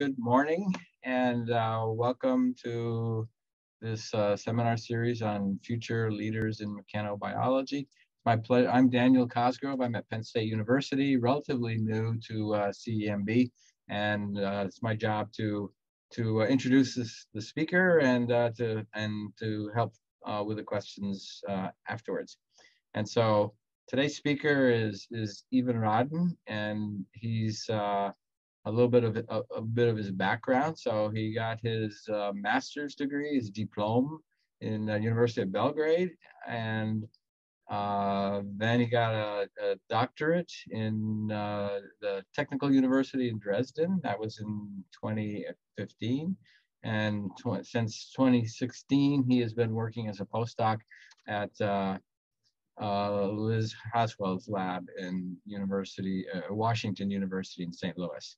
Good morning and uh, welcome to this uh, seminar series on future leaders in mechanobiology. It's My pleasure. I'm Daniel Cosgrove. I'm at Penn State University, relatively new to uh, CEMB, and uh, it's my job to to uh, introduce this, the speaker and uh, to and to help with the questions afterwards. And so today's speaker is is Ivan Radin, and he's a little bit of a, a, bit of his background. So he got his uh, master's degree, his diploma in the University of Belgrade, and uh, then he got a, a doctorate in uh, the Technical University in Dresden. That was in 2015. And tw since 2016, he has been working as a postdoc at uh, uh, Liz Haswell's lab in University, uh, Washington University in St. Louis.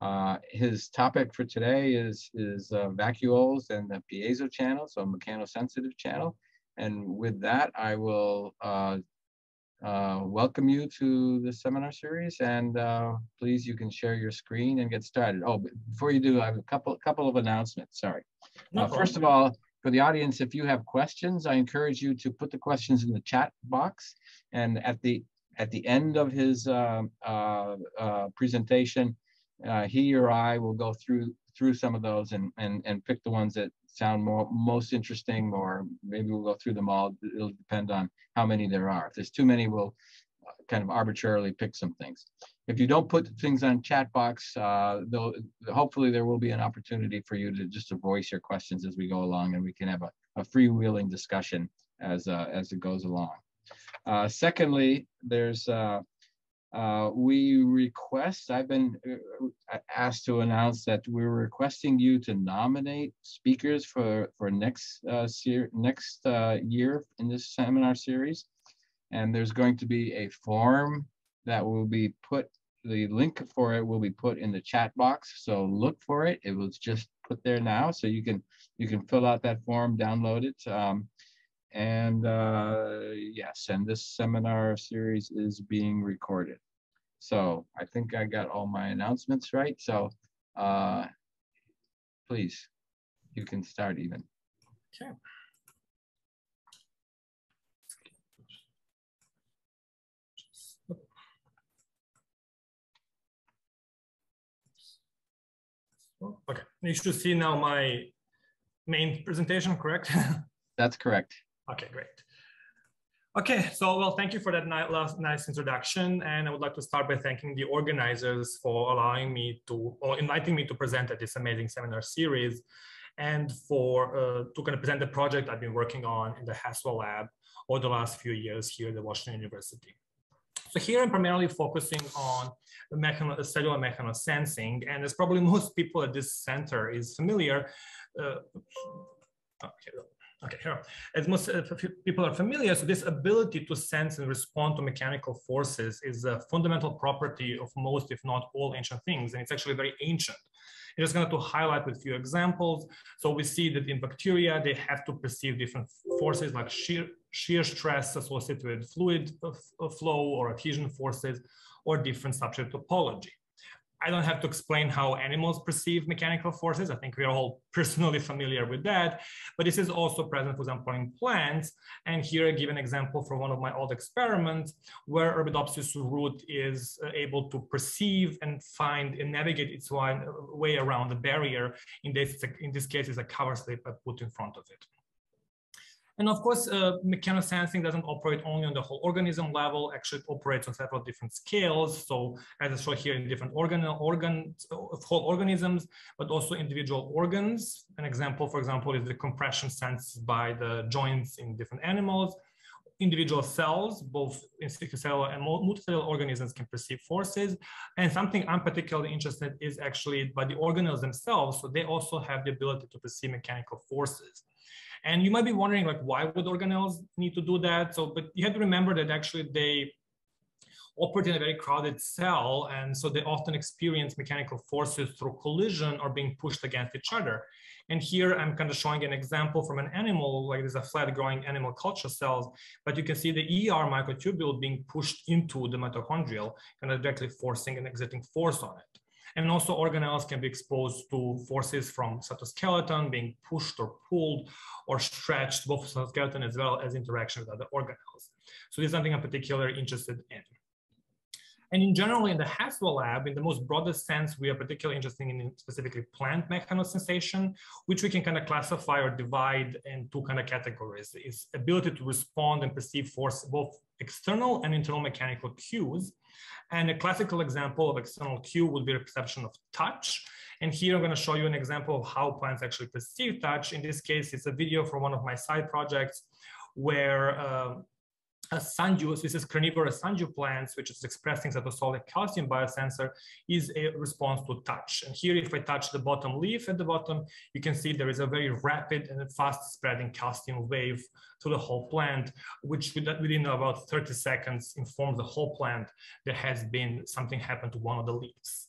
Uh, his topic for today is, is uh, vacuoles and the piezo channel, so mechanosensitive channel. And with that, I will uh, uh welcome you to the seminar series and uh, please you can share your screen and get started. Oh, before you do, I have a couple, couple of announcements, sorry. No uh, first of all, for the audience, if you have questions, I encourage you to put the questions in the chat box. And at the at the end of his presentation, uh, he or I will go through through some of those and and and pick the ones that sound more most interesting, or maybe we'll go through them all. It'll depend on how many there are. If there's too many, we'll uh, kind of arbitrarily pick some things. If you don't put things on chat box, uh, though, hopefully there will be an opportunity for you to just to voice your questions as we go along, and we can have a, a freewheeling discussion as uh, as it goes along. Uh, secondly, there's uh, uh, we request, I've been uh, asked to announce that we're requesting you to nominate speakers for, for next, uh, next uh, year in this seminar series. And there's going to be a form that will be put, the link for it will be put in the chat box. So look for it. It was just put there now. So you can, you can fill out that form, download it. Um, and uh, yes, and this seminar series is being recorded. So I think I got all my announcements right. So uh, please, you can start even. Okay. Okay, you should see now my main presentation, correct? That's correct. Okay, great. Okay, so well, thank you for that nice, introduction. And I would like to start by thanking the organizers for allowing me to, or inviting me to present at this amazing seminar series and for uh, to kind of present the project I've been working on in the Haswell lab over the last few years here at the Washington University. So here I'm primarily focusing on the mechano cellular mechanosensing, and as probably most people at this center is familiar, uh, okay, Okay, here. As most uh, people are familiar, so this ability to sense and respond to mechanical forces is a fundamental property of most, if not all, ancient things, and it's actually very ancient. I'm just going to highlight with a few examples. So we see that in bacteria, they have to perceive different forces like shear, shear stress associated with fluid flow or adhesion forces or different substrate topology. I don't have to explain how animals perceive mechanical forces. I think we are all personally familiar with that. But this is also present, for example, in plants. And here I give an example from one of my old experiments where Arabidopsis root is uh, able to perceive and find and navigate its way around the barrier. In this, in this case, it's a cover slip I put in front of it. And of course, uh, mechanosensing doesn't operate only on the whole organism level, actually it operates on several different scales. So as I show here in different organ, organ, whole organisms, but also individual organs. An example, for example, is the compression sensed by the joints in different animals. Individual cells, both in cellular and multicellular organisms can perceive forces. And something I'm particularly interested in is actually by the organelles themselves. So they also have the ability to perceive mechanical forces. And you might be wondering, like, why would organelles need to do that? So, but you have to remember that actually they operate in a very crowded cell. And so they often experience mechanical forces through collision or being pushed against each other. And here I'm kind of showing an example from an animal, like there's a flat growing animal culture cells, but you can see the ER microtubule being pushed into the mitochondrial, kind of directly forcing an exiting force on it. And also organelles can be exposed to forces from cytoskeleton being pushed or pulled or stretched, both cytoskeleton as well as interaction with other organelles. So this is something I'm particularly interested in. And in general, in the Haswell lab, in the most broadest sense, we are particularly interested in specifically plant mechanosensation, which we can kind of classify or divide in two kind of categories. Is ability to respond and perceive force, both external and internal mechanical cues. And a classical example of external cue would be the perception of touch. And here I'm going to show you an example of how plants actually perceive touch. In this case, it's a video from one of my side projects where uh, sundew, this is carnivorous sundew plants, which is expressing cytosolic calcium biosensor, is a response to touch. And here, if I touch the bottom leaf at the bottom, you can see there is a very rapid and fast spreading calcium wave to the whole plant, which within about 30 seconds informs the whole plant there has been something happened to one of the leaves.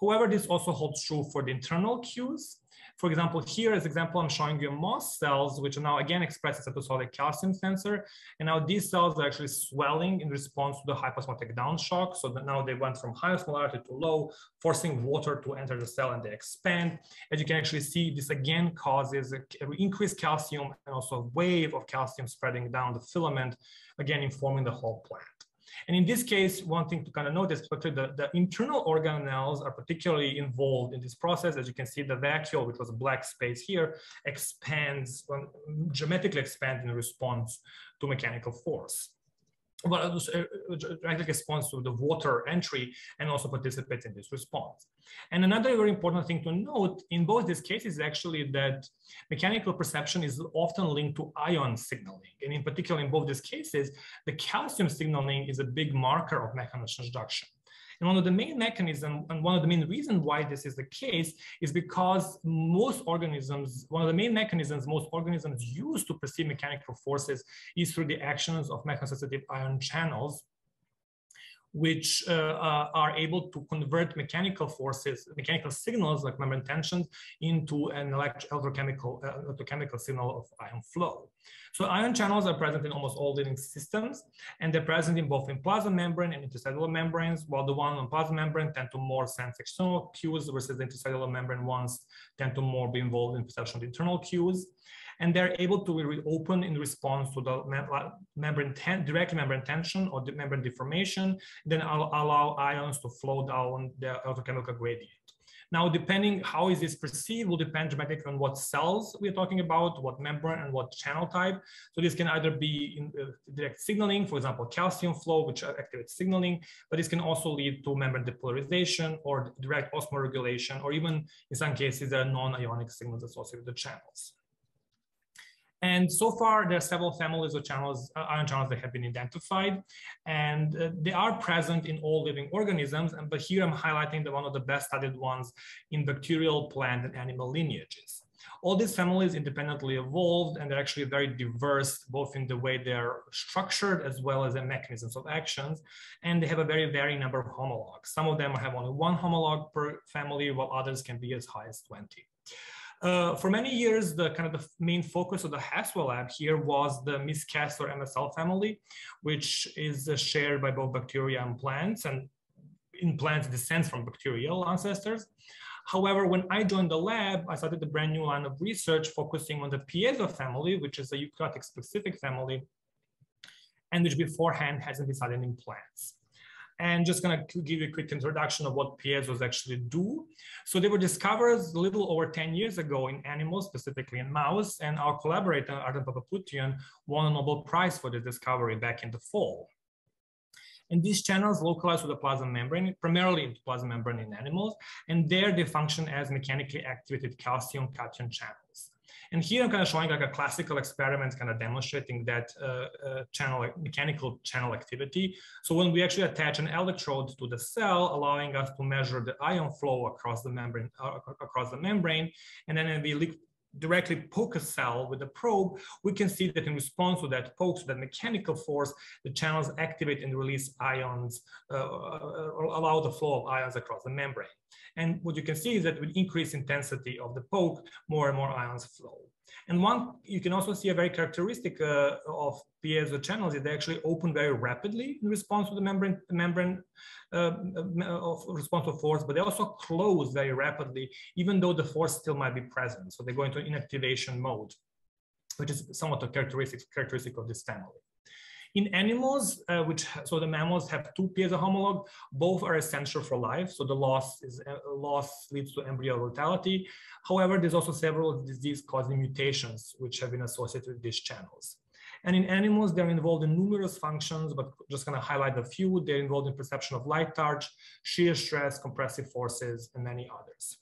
However, this also holds true for the internal cues. For example, here as example, I'm showing you moss cells, which are now again express a cytosolic calcium sensor. And now these cells are actually swelling in response to the hyposmotic downshock. So that now they went from high osmolarity to low, forcing water to enter the cell and they expand. As you can actually see, this again causes increased calcium and also a wave of calcium spreading down the filament, again informing the whole plant. And in this case, one thing to kind of notice, the, the internal organelles are particularly involved in this process. As you can see, the vacuole, which was a black space here, expands, um, dramatically expands in response to mechanical force well, uh, directly responds to the water entry and also participates in this response. And another very important thing to note in both these cases is actually that mechanical perception is often linked to ion signaling. And in particular, in both these cases, the calcium signaling is a big marker of mechanotransduction. And one of the main mechanisms and one of the main reasons why this is the case is because most organisms, one of the main mechanisms most organisms use to perceive mechanical forces is through the actions of mechanosensitive ion channels which uh, uh, are able to convert mechanical forces, mechanical signals like membrane tensions into an electrochemical, uh, electrochemical signal of ion flow. So ion channels are present in almost all living systems, and they're present in both in plasma membrane and intercellular membranes, while the one on plasma membrane tend to more sense external cues versus the intercellular membrane ones tend to more be involved in perception of internal cues and they're able to reopen in response to the membrane direct membrane tension or the membrane deformation, then allow ions to flow down the electrochemical gradient. Now, depending how is this perceived will depend dramatically on what cells we're talking about, what membrane and what channel type. So this can either be in uh, direct signaling, for example, calcium flow, which activates signaling, but this can also lead to membrane depolarization or direct osmoregulation, or even in some cases, there are non-ionic signals associated with the channels. And so far, there are several families of channels, uh, ion channels that have been identified, and uh, they are present in all living organisms. And, but here I'm highlighting the one of the best studied ones in bacterial, plant, and animal lineages. All these families independently evolved, and they're actually very diverse, both in the way they're structured as well as the mechanisms of actions. And they have a very varying number of homologs. Some of them have only one homolog per family, while others can be as high as 20. Uh, for many years, the kind of the main focus of the Haswell lab here was the Miss-Kessler MSL family, which is uh, shared by both bacteria and plants, and in plants descends from bacterial ancestors. However, when I joined the lab, I started a brand new line of research focusing on the Piezo family, which is a eukaryotic specific family, and which beforehand hasn't been studied in plants and just going to give you a quick introduction of what piezos actually do. So they were discovered a little over 10 years ago in animals, specifically in mouse, and our collaborator, Ardem Patapoutian, won a Nobel Prize for the discovery back in the fall. And these channels localize to the plasma membrane, primarily into plasma membrane in animals, and there they function as mechanically activated calcium cation channels. And here I'm kind of showing like a classical experiment kind of demonstrating that uh, uh, channel, mechanical channel activity. So when we actually attach an electrode to the cell, allowing us to measure the ion flow across the membrane, uh, across the membrane, and then we directly poke a cell with a probe, we can see that in response to that poke, to that mechanical force, the channels activate and release ions, uh, uh, allow the flow of ions across the membrane. And what you can see is that with increased intensity of the poke, more and more ions flow. And one, you can also see a very characteristic uh, of piezo channels is they actually open very rapidly in response to the membrane, membrane uh, of response to force, but they also close very rapidly, even though the force still might be present. So they go into inactivation mode, which is somewhat a characteristic, characteristic of this family. In animals, uh, which so the mammals have two pairs of homolog, both are essential for life. So the loss is uh, loss leads to embryo mortality. However, there's also several disease-causing mutations which have been associated with these channels. And in animals, they're involved in numerous functions, but just gonna highlight a few. They're involved in perception of light charge, shear stress, compressive forces, and many others.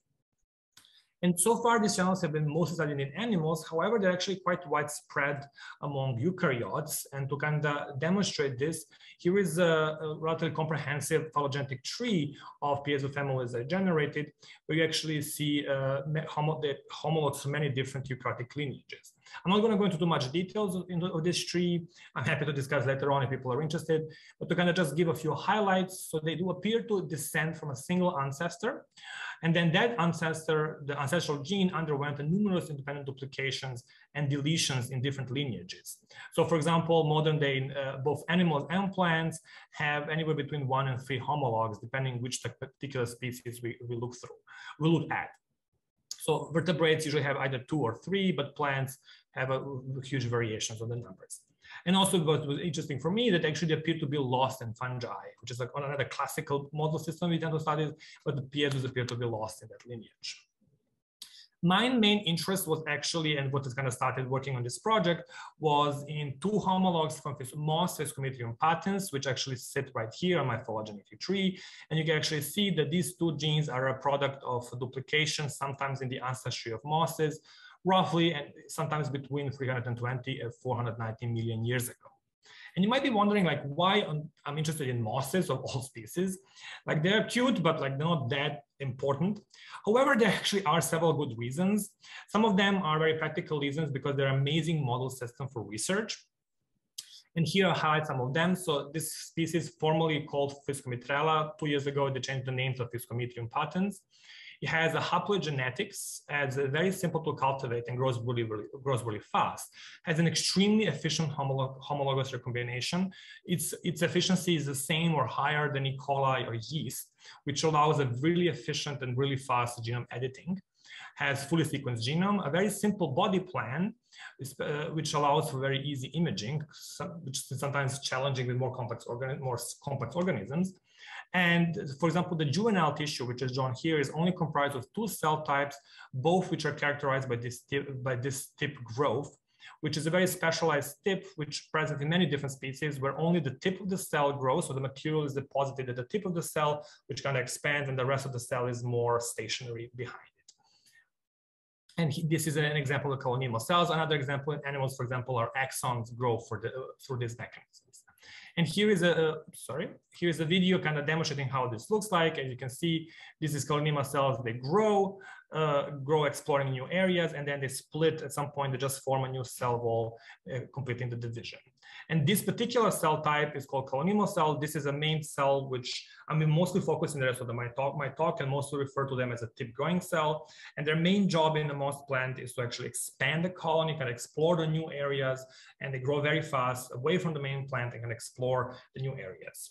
And so far, these channels have been mostly studied in animals. However, they're actually quite widespread among eukaryotes. And to kind of demonstrate this, here is a, a relatively comprehensive phylogenetic tree of piezo families that are generated, where you actually see uh, homo homologs from many different eukaryotic lineages. I'm not going to go into too much details of this tree. I'm happy to discuss later on if people are interested, but to kind of just give a few highlights. So they do appear to descend from a single ancestor. And then that ancestor, the ancestral gene underwent numerous independent duplications and deletions in different lineages. So for example, modern day, uh, both animals and plants have anywhere between one and three homologs, depending which particular species we, we look through, we look at. So vertebrates usually have either two or three, but plants have a, huge variations on the numbers. And also what was interesting for me that actually appear to be lost in fungi, which is like on another classical model system we tend to study, but the piezos appear to be lost in that lineage. My main interest was actually, and what has kind of started working on this project, was in two homologs from this moss Physcomitrium patens, which actually sit right here on my phylogenetic tree. And you can actually see that these two genes are a product of duplication, sometimes in the ancestry of mosses, roughly and sometimes between 320 and 490 million years ago. And you might be wondering like why I'm interested in mosses of all species. Like they're cute, but like they're not that important. However, there actually are several good reasons. Some of them are very practical reasons because they're amazing model system for research. And here I highlight some of them. So this species formerly called Physcomitrella. Two years ago, they changed the names of Physcomitrium patens. It has a haplogenetics, as very simple to cultivate and grows really, really, grows really fast. Has an extremely efficient homolog homologous recombination. Its, its efficiency is the same or higher than E. coli or yeast, which allows a really efficient and really fast genome editing has fully sequenced genome, a very simple body plan, uh, which allows for very easy imaging, which is sometimes challenging with more complex, more complex organisms. And for example, the juvenile tissue, which is drawn here, is only comprised of two cell types, both which are characterized by this tip, by this tip growth, which is a very specialized tip, which present in many different species, where only the tip of the cell grows, so the material is deposited at the tip of the cell, which kind of expands, and the rest of the cell is more stationary behind it. And he, this is an example of caulonemal cells. Another example in animals, for example, are axons grow for the, uh, through this mechanism. And here is a, sorry, here is a video kind of demonstrating how this looks like. As you can see, this is Caulonema cells, they grow, uh, grow exploring new areas, and then they split at some point, they just form a new cell wall, uh, completing the division. And this particular cell type is called Caulonema cell. This is a main cell, which I mean, mostly focus in the rest of the, my talk, my talk and mostly refer to them as a tip growing cell. And their main job in the moss plant is to actually expand the colony, kind of explore the new areas, and they grow very fast away from the main plant and can explore the new areas.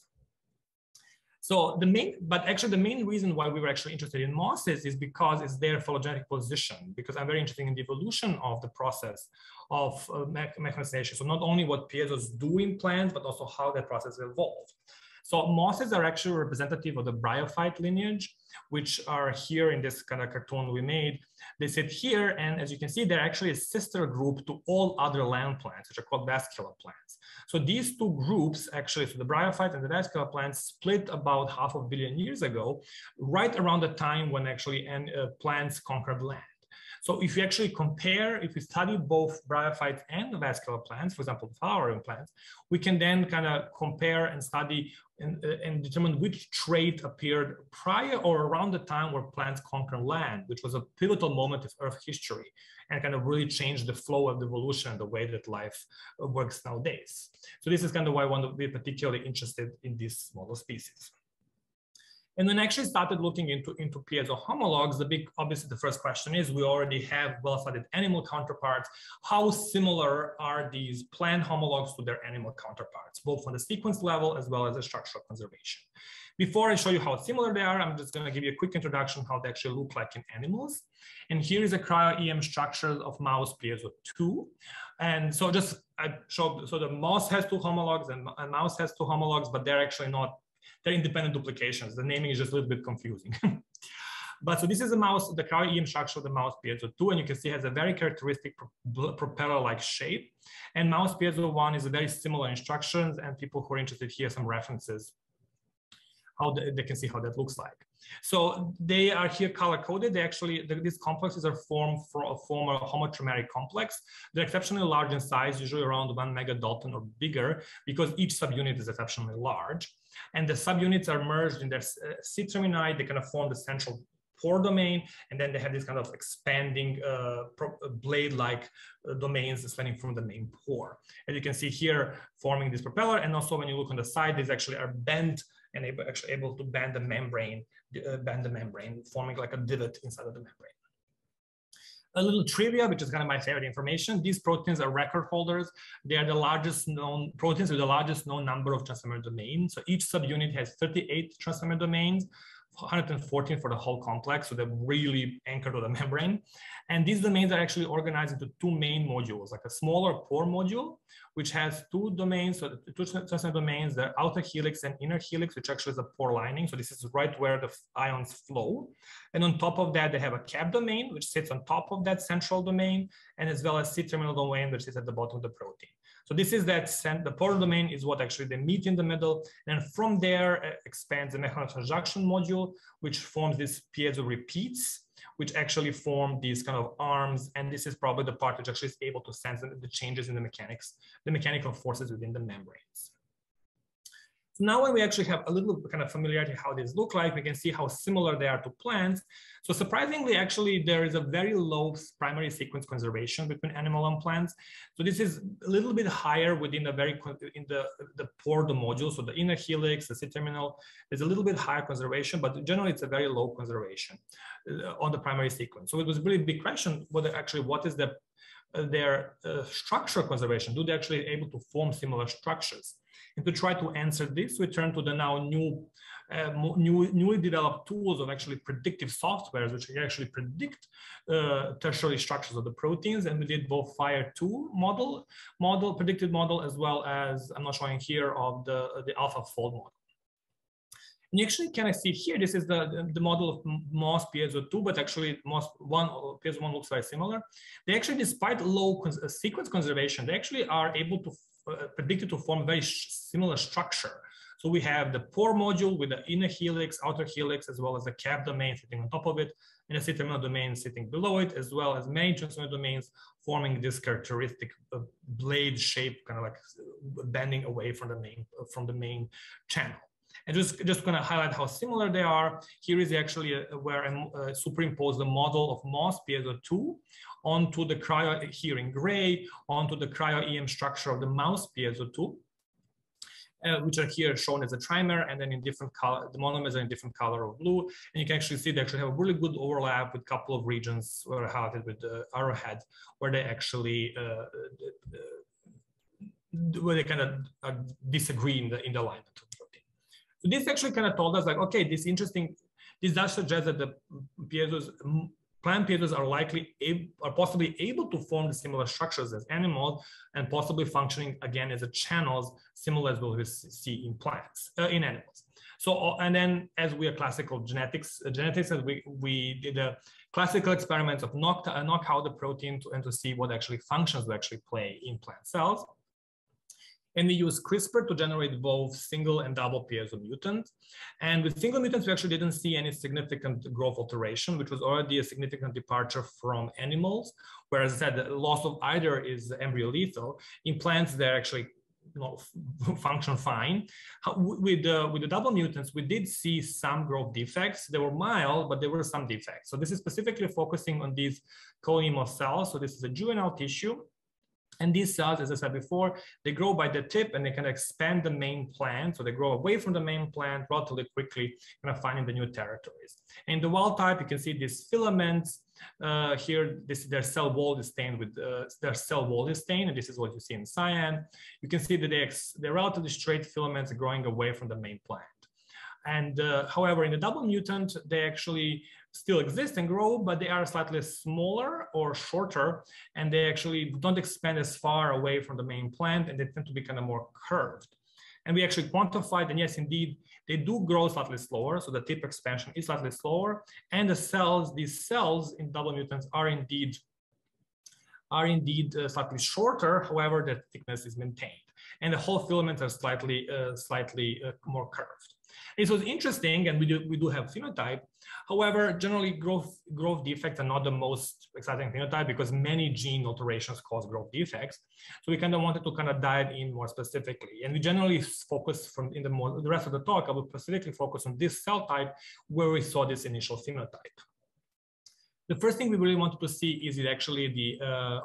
So the main, but actually the main reason why we were actually interested in mosses is because it's their phylogenetic position, because I'm very interested in the evolution of the process of uh, mechanization. So not only what piezos do in plants, but also how that process evolved. So mosses are actually representative of the bryophyte lineage, which are here in this kind of cartoon we made. They sit here, and as you can see, they're actually a sister group to all other land plants, which are called vascular plants. So these two groups, actually, so the bryophyte and the vascular plants split about half a billion years ago, right around the time when actually uh, plants conquered land. So if you actually compare, if we study both bryophytes and vascular plants, for example, flowering plants, we can then kind of compare and study and, uh, and, determine which trait appeared prior or around the time where plants conquered land, which was a pivotal moment of Earth history and kind of really changed the flow of the evolution and the way that life uh, works nowadays. So this is kind of why I want to be particularly interested in this model species. And then actually started looking into, into piezo homologs, the big, obviously the first question is, we already have well-studied animal counterparts. How similar are these plant homologs to their animal counterparts, both on the sequence level as well as the structural conservation? Before I show you how similar they are, I'm just gonna give you a quick introduction how they actually look like in animals. And here is a cryo-EM structure of mouse piezo2. And so just I showed, so the mouse has two homologs and a mouse has two homologs, but they're actually not, they're independent duplications. The naming is just a little bit confusing. But so this is a mouse, the cryo-EM structure of the mouse piezo2, and you can see has a very characteristic pro propeller-like shape. And mouse piezo1 is a very similar instructions, and people who are interested here some references how they, they can see how that looks like. So they are here color coded. They actually, these complexes are formed for a form a homotrimeric complex. They're exceptionally large in size, usually around one megadalton or bigger, because each subunit is exceptionally large. And the subunits are merged in their uh, C termini. They kind of form the central pore domain, and then they have this kind of expanding uh, blade-like uh, domains extending from the main pore. As you can see here, forming this propeller, and also when you look on the side, these actually are bent and able, actually able to bend the membrane, uh, bend the membrane, forming like a divot inside of the membrane. A little trivia, which is kind of my favorite information. These proteins are record holders. They are the largest known proteins with the largest known number of transmembrane domains. So each subunit has 38 transmembrane domains. 114 for the whole complex, so they're really anchored to the membrane. And these domains are actually organized into two main modules, like a smaller pore module, which has two domains, so two transient domains, the outer helix and inner helix, which actually is a pore lining. So this is right where the ions flow. And on top of that, they have a cap domain, which sits on top of that central domain, and as well as C-terminal domain, which sits at the bottom of the protein. So this is that the pore domain is what actually they meet in the middle. And from there uh, expands the mechanotransduction module, which forms these piezo repeats, which actually form these kind of arms. And this is probably the part which actually is able to sense the changes in the mechanics, the mechanical forces within the membranes. Now when we actually have a little kind of familiarity how these look like, we can see how similar they are to plants. So surprisingly, actually, there is a very low primary sequence conservation between animal and plants. So this is a little bit higher within the very in the the pore the module. So the inner helix, the C-terminal, is a little bit higher conservation, but generally it's a very low conservation uh, on the primary sequence. So it was a really big question whether actually what is the uh, their uh, structural conservation? Do they actually able to form similar structures? And to try to answer this, we turn to the now new, uh, new newly developed tools of actually predictive softwares, which actually predict uh, tertiary structures of the proteins. And we did both Phyre2 model, model predicted model, as well as I'm not showing here of the, the AlphaFold model. And you actually can see here, this is the, the model of moss piezo2, but actually moss one piezo1 looks very similar. They actually, despite low cons sequence conservation, they actually are able to predicted to form very similar structure. So we have the pore module with the inner helix, outer helix, as well as the cap domain sitting on top of it, and a C-terminal domain sitting below it, as well as many transmembrane domains forming this characteristic uh, blade shape, kind of like bending away from the main from the main channel. And just, just going to highlight how similar they are. Here is actually a, where I uh, superimpose the model of moss piezo2 onto the cryo here in gray, onto the cryo-EM structure of the mouse piezo2. Uh, which are here shown as a trimer, and then in different color, the monomers are in different color of blue. And you can actually see they actually have a really good overlap with a couple of regions where highlighted with the arrowhead, where they actually, uh, uh, uh where they kind of uh, disagree in the, in the alignment. So this actually kind of told us like, okay, this interesting, this does suggest that the piezos, plant piezos are likely, are possibly able to form the similar structures as animals and possibly functioning again as a channels similar as what we see in plants, uh, in animals. So, uh, and then as we are classical genetics, uh, genetics, and we, we did a classical experiments of knock, uh, knock out the protein to, and to see what actually functions will actually play in plant cells. And we use CRISPR to generate both single and double piezo mutants. And with single mutants, we actually didn't see any significant growth alteration, which was already a significant departure from animals. Whereas I said, the loss of either is embryo lethal. In plants, they're actually function fine. With the, with the double mutants, we did see some growth defects. They were mild, but there were some defects. So this is specifically focusing on these colony cells. So this is a juvenile tissue And these cells, as I said before, they grow by the tip and they can expand the main plant. So they grow away from the main plant relatively quickly, kind of finding the new territories. In the wild type, you can see these filaments. Uh, here, this their cell wall is stained with uh, their cell wall is stained, and this is what you see in cyan. You can see that they they're relatively straight filaments growing away from the main plant. And uh, however, in the double mutant, they actually still exist and grow, but they are slightly smaller or shorter, and they actually don't expand as far away from the main plant, and they tend to be kind of more curved. And we actually quantified, and yes, indeed, they do grow slightly slower, so the tip expansion is slightly slower, and the cells, these cells in double mutants are indeed are indeed uh, slightly shorter, however, the thickness is maintained. And the whole filaments are slightly, uh, slightly uh, more curved. It was interesting, and we do, we do have phenotype. However, generally growth, growth defects are not the most exciting phenotype because many gene alterations cause growth defects. So we kind of wanted to kind of dive in more specifically. And we generally focus from in the, more, the rest of the talk, I will specifically focus on this cell type where we saw this initial phenotype the first thing we really wanted to see is it actually the uh,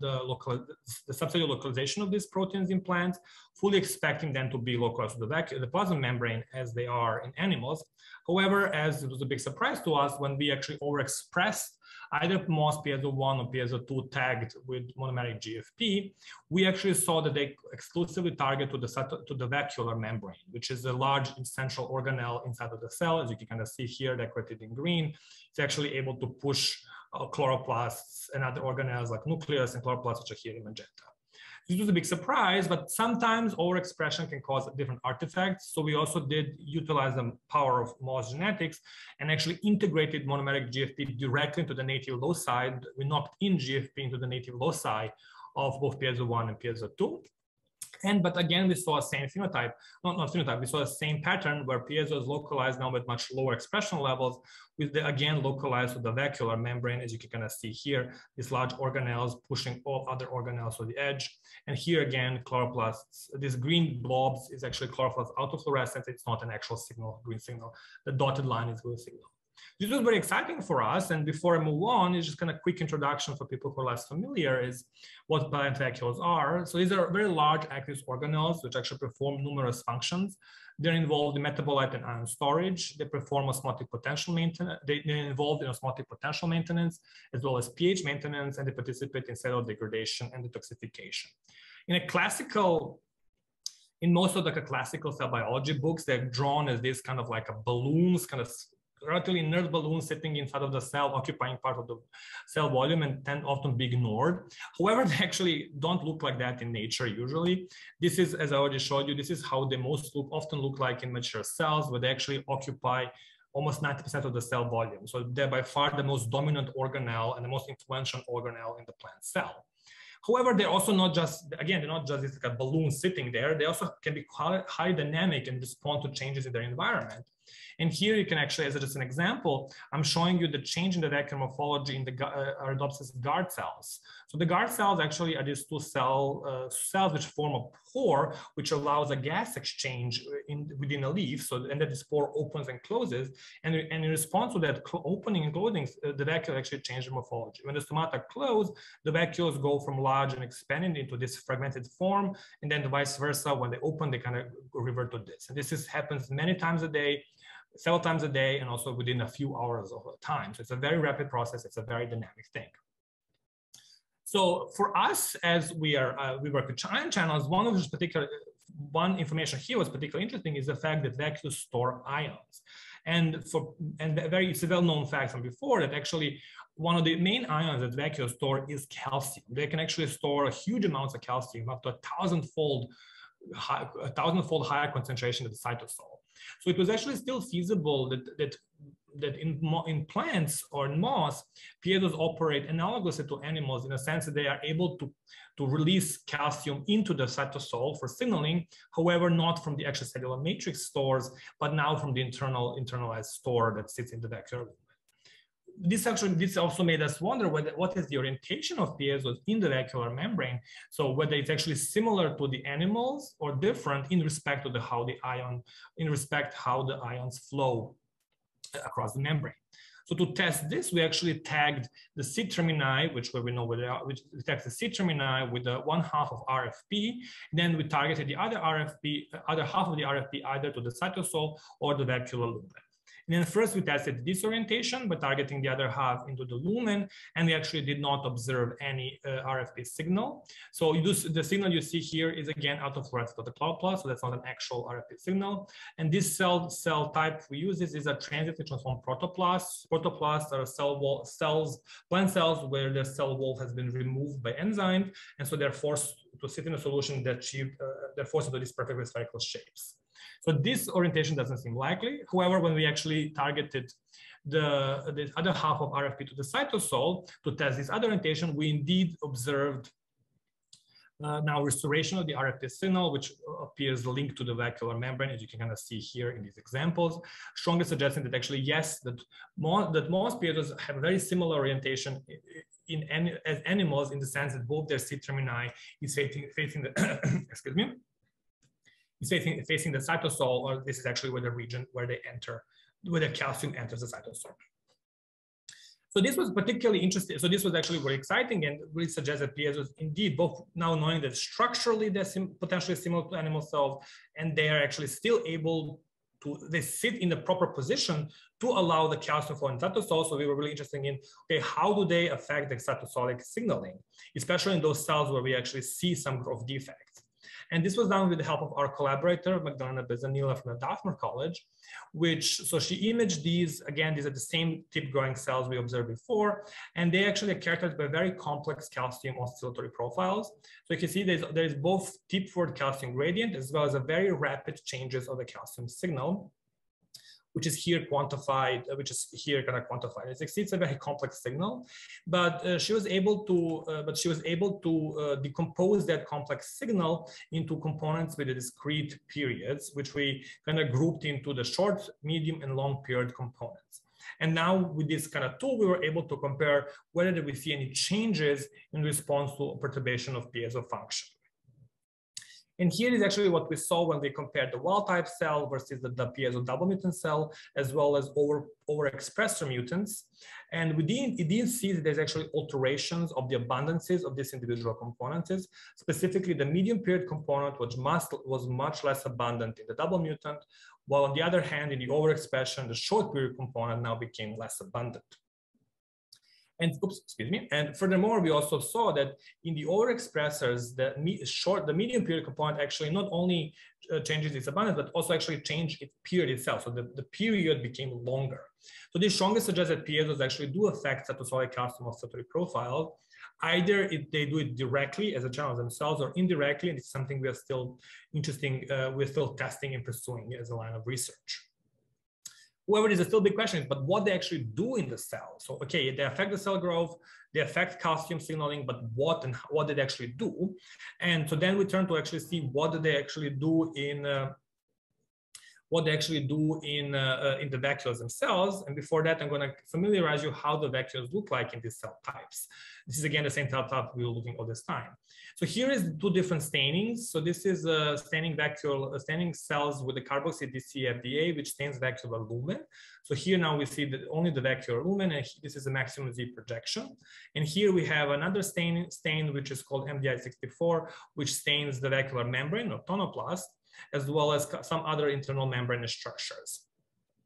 the local the subcellular localization of these proteins in plants, fully expecting them to be localized to the the plasma membrane as they are in animals. However, as it was a big surprise to us when we actually overexpressed either moss piezo1 or piezo2 tagged with monomeric GFP, we actually saw that they exclusively target to the, to the vacuolar membrane, which is a large central organelle inside of the cell. As you can kind of see here, decorated in green, it's actually able to push uh, chloroplasts and other organelles like nucleus and chloroplasts, which are here in magenta. This was a big surprise, but sometimes overexpression can cause different artifacts. So we also did utilize the power of moss genetics and actually integrated monomeric GFP directly into the native loci. We knocked in GFP into the native loci of both piezo1 and piezo2. And but again, we saw a same phenotype, not, not phenotype, we saw the same pattern where piezo is localized now with much lower expression levels, with the again localized to the vacuolar membrane, as you can kind of see here, these large organelles pushing all other organelles to the edge. And here again, chloroplasts, this green blobs is actually chloroplast autofluorescence. It's not an actual signal, green signal. The dotted line is blue signal. This was very exciting for us. And before I move on, it's just kind of quick introduction for people who are less familiar is what plant vacuoles are. So these are very large aqueous organelles which actually perform numerous functions. They're involved in metabolite and ion storage. They perform osmotic potential maintenance. They, are involved in osmotic potential maintenance as well as pH maintenance, and they participate in cellular degradation and detoxification. In a classical in most of the classical cell biology books, they're drawn as this kind of like a balloons, kind of relatively inert balloon sitting inside of the cell, occupying part of the cell volume and tend often be ignored. However, they actually don't look like that in nature usually. This is, as I already showed you, this is how they most look, often look like in mature cells, where they actually occupy almost 90% of the cell volume. So they're by far the most dominant organelle and the most influential organelle in the plant cell. However, they're also not just, again, they're not just this like a balloon sitting there. They also can be highly dynamic and respond to changes in their environment. And here you can actually, as just an example, I'm showing you the change in the vacuum morphology in the uh, guard cells. So the guard cells actually are these two cell uh, cells which form a pore, which allows a gas exchange in, within a leaf. So and that this pore opens and closes. And, and in response to that opening and closing, uh, the vacuole actually changes morphology. When the stomata close, the vacuoles go from large and expanding into this fragmented form. And then the vice versa, when they open, they kind of revert to this. And this is, happens many times a day several times a day and also within a few hours of time. So it's a very rapid process. It's a very dynamic thing. So for us, as we are uh, we work with ion channels, one of the particular one information here was particularly interesting is the fact that vacuoles store ions. And for and very it's a well-known fact from before that actually one of the main ions that vacuoles store is calcium. They can actually store huge amounts of calcium, up to a thousandfold, a thousand-fold higher concentration at the cytosol. So it was actually still feasible that, that, that in, in plants or in moss, piezos operate analogously to animals in a sense that they are able to, to release calcium into the cytosol for signaling, however, not from the extracellular matrix stores, but now from the internal internalized store that sits in the vacuole this actually this also made us wonder whether what is the orientation of piezos in the vacuolar membrane. So whether it's actually similar to the animals or different in respect to the how the ion in respect how the ions flow across the membrane. So to test this, we actually tagged the C termini, which we know where they are, which tags the C termini with the one half of RFP. Then we targeted the other RFP, other half of the RFP either to the cytosol or the vacuolar lumen. And then first we tested this orientation by targeting the other half into the lumen, and we actually did not observe any uh, RFP signal. So the signal you see here is again autofluorescence of the chloroplast, so that's not an actual RFP signal. And this cell cell type we use this is a transiently transformed protoplast. Protoplasts are cell wall cells, plant cells where the cell wall has been removed by enzyme, and so they're forced to sit in a solution that achieve, uh, they're forced into these perfectly spherical shapes. So this orientation doesn't seem likely. However, when we actually targeted the, the other half of RFP to the cytosol to test this other orientation, we indeed observed uh, now restoration of the RFP signal, which appears linked to the vacuolar membrane, as you can kind of see here in these examples, strongly suggesting that actually, yes, that, more, that most piezo's have very similar orientation in, in as animals in the sense that both their C termini is facing, facing the, excuse me, facing, facing the cytosol, or this is actually where the region where they enter, where the calcium enters the cytosol. So this was particularly interesting. So this was actually very exciting and really suggests that piezos indeed both now knowing that structurally they're potentially similar to animal cells and they are actually still able to, they sit in the proper position to allow the calcium flow in cytosol. So we were really interested in, okay, how do they affect the cytosolic signaling, especially in those cells where we actually see some growth defects. And this was done with the help of our collaborator, Magdalena Bezanilla from the Dartmouth College, which, so she imaged these, again, these are the same tip growing cells we observed before, and they actually are characterized by very complex calcium oscillatory profiles. So you can see there's, there's both tip forward calcium gradient as well as a very rapid changes of the calcium signal which is here quantified, uh, which is here kind of quantified. It's, it's a very complex signal, but uh, she was able to, uh, but she was able to uh, decompose that complex signal into components with discrete periods, which we kind of grouped into the short, medium, and long period components. And now with this kind of tool, we were able to compare whether we see any changes in response to perturbation of piezo function. And here is actually what we saw when we compared the wild type cell versus the, the piezo double mutant cell, as well as over, overexpressor mutants. And we didn't, it didn't see that there's actually alterations of the abundances of these individual components. Specifically, the medium period component was, must, was much less abundant in the double mutant, while on the other hand, in the overexpression, the short period component now became less abundant. And oops, excuse me. And furthermore, we also saw that in the overexpressors, the me short, the medium period component actually not only uh, changes its abundance, but also actually changed its period itself. So the, the period became longer. So this strongly suggests that piezos actually do affect cytosolic calcium oscillatory profile. Either if they do it directly as a channel themselves or indirectly, and it's something we are still interesting, uh, we're still testing and pursuing as a line of research. There's a still big question, but what they actually do in the cell. So, okay, they affect the cell growth, they affect calcium signaling, but what and what did they actually do? And so then we turn to actually see what do they actually do in uh, what they actually do in, uh, uh, in the vacuoles themselves. And before that, I'm gonna familiarize you how the vacuoles look like in these cell types. This is again the same cell type we were looking all this time. So here is two different stainings. So this is a staining vacuole, staining cells with the carboxy DCFDA, which stains vacuolar lumen. So here now we see that only the vacuolar lumen, and this is a maximum Z projection. And here we have another stain, stain which is called MDY-64, which stains the vacuolar membrane or tonoplast, as well as some other internal membrane structures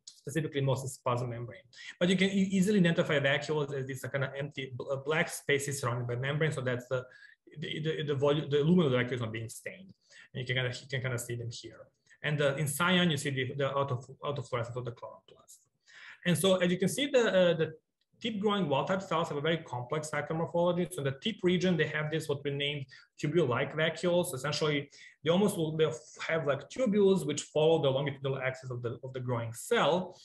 specifically mostly membrane. But you can easily identify vacuoles as these kind of empty black spaces surrounded by membrane. So that's the the, the, the volume, the lumen of the not being stained. And you can kind of, you can kind of see them here. And uh, in cyan, you see the, the autofluorescence of the chloroplast. And so as you can see, the, uh, the tip growing wild type cells have a very complex cytomorphology. So in the tip region, they have this what we named tubule-like vacuoles. Essentially, they almost will they have like tubules which follow the longitudinal axis of the, of the growing cell,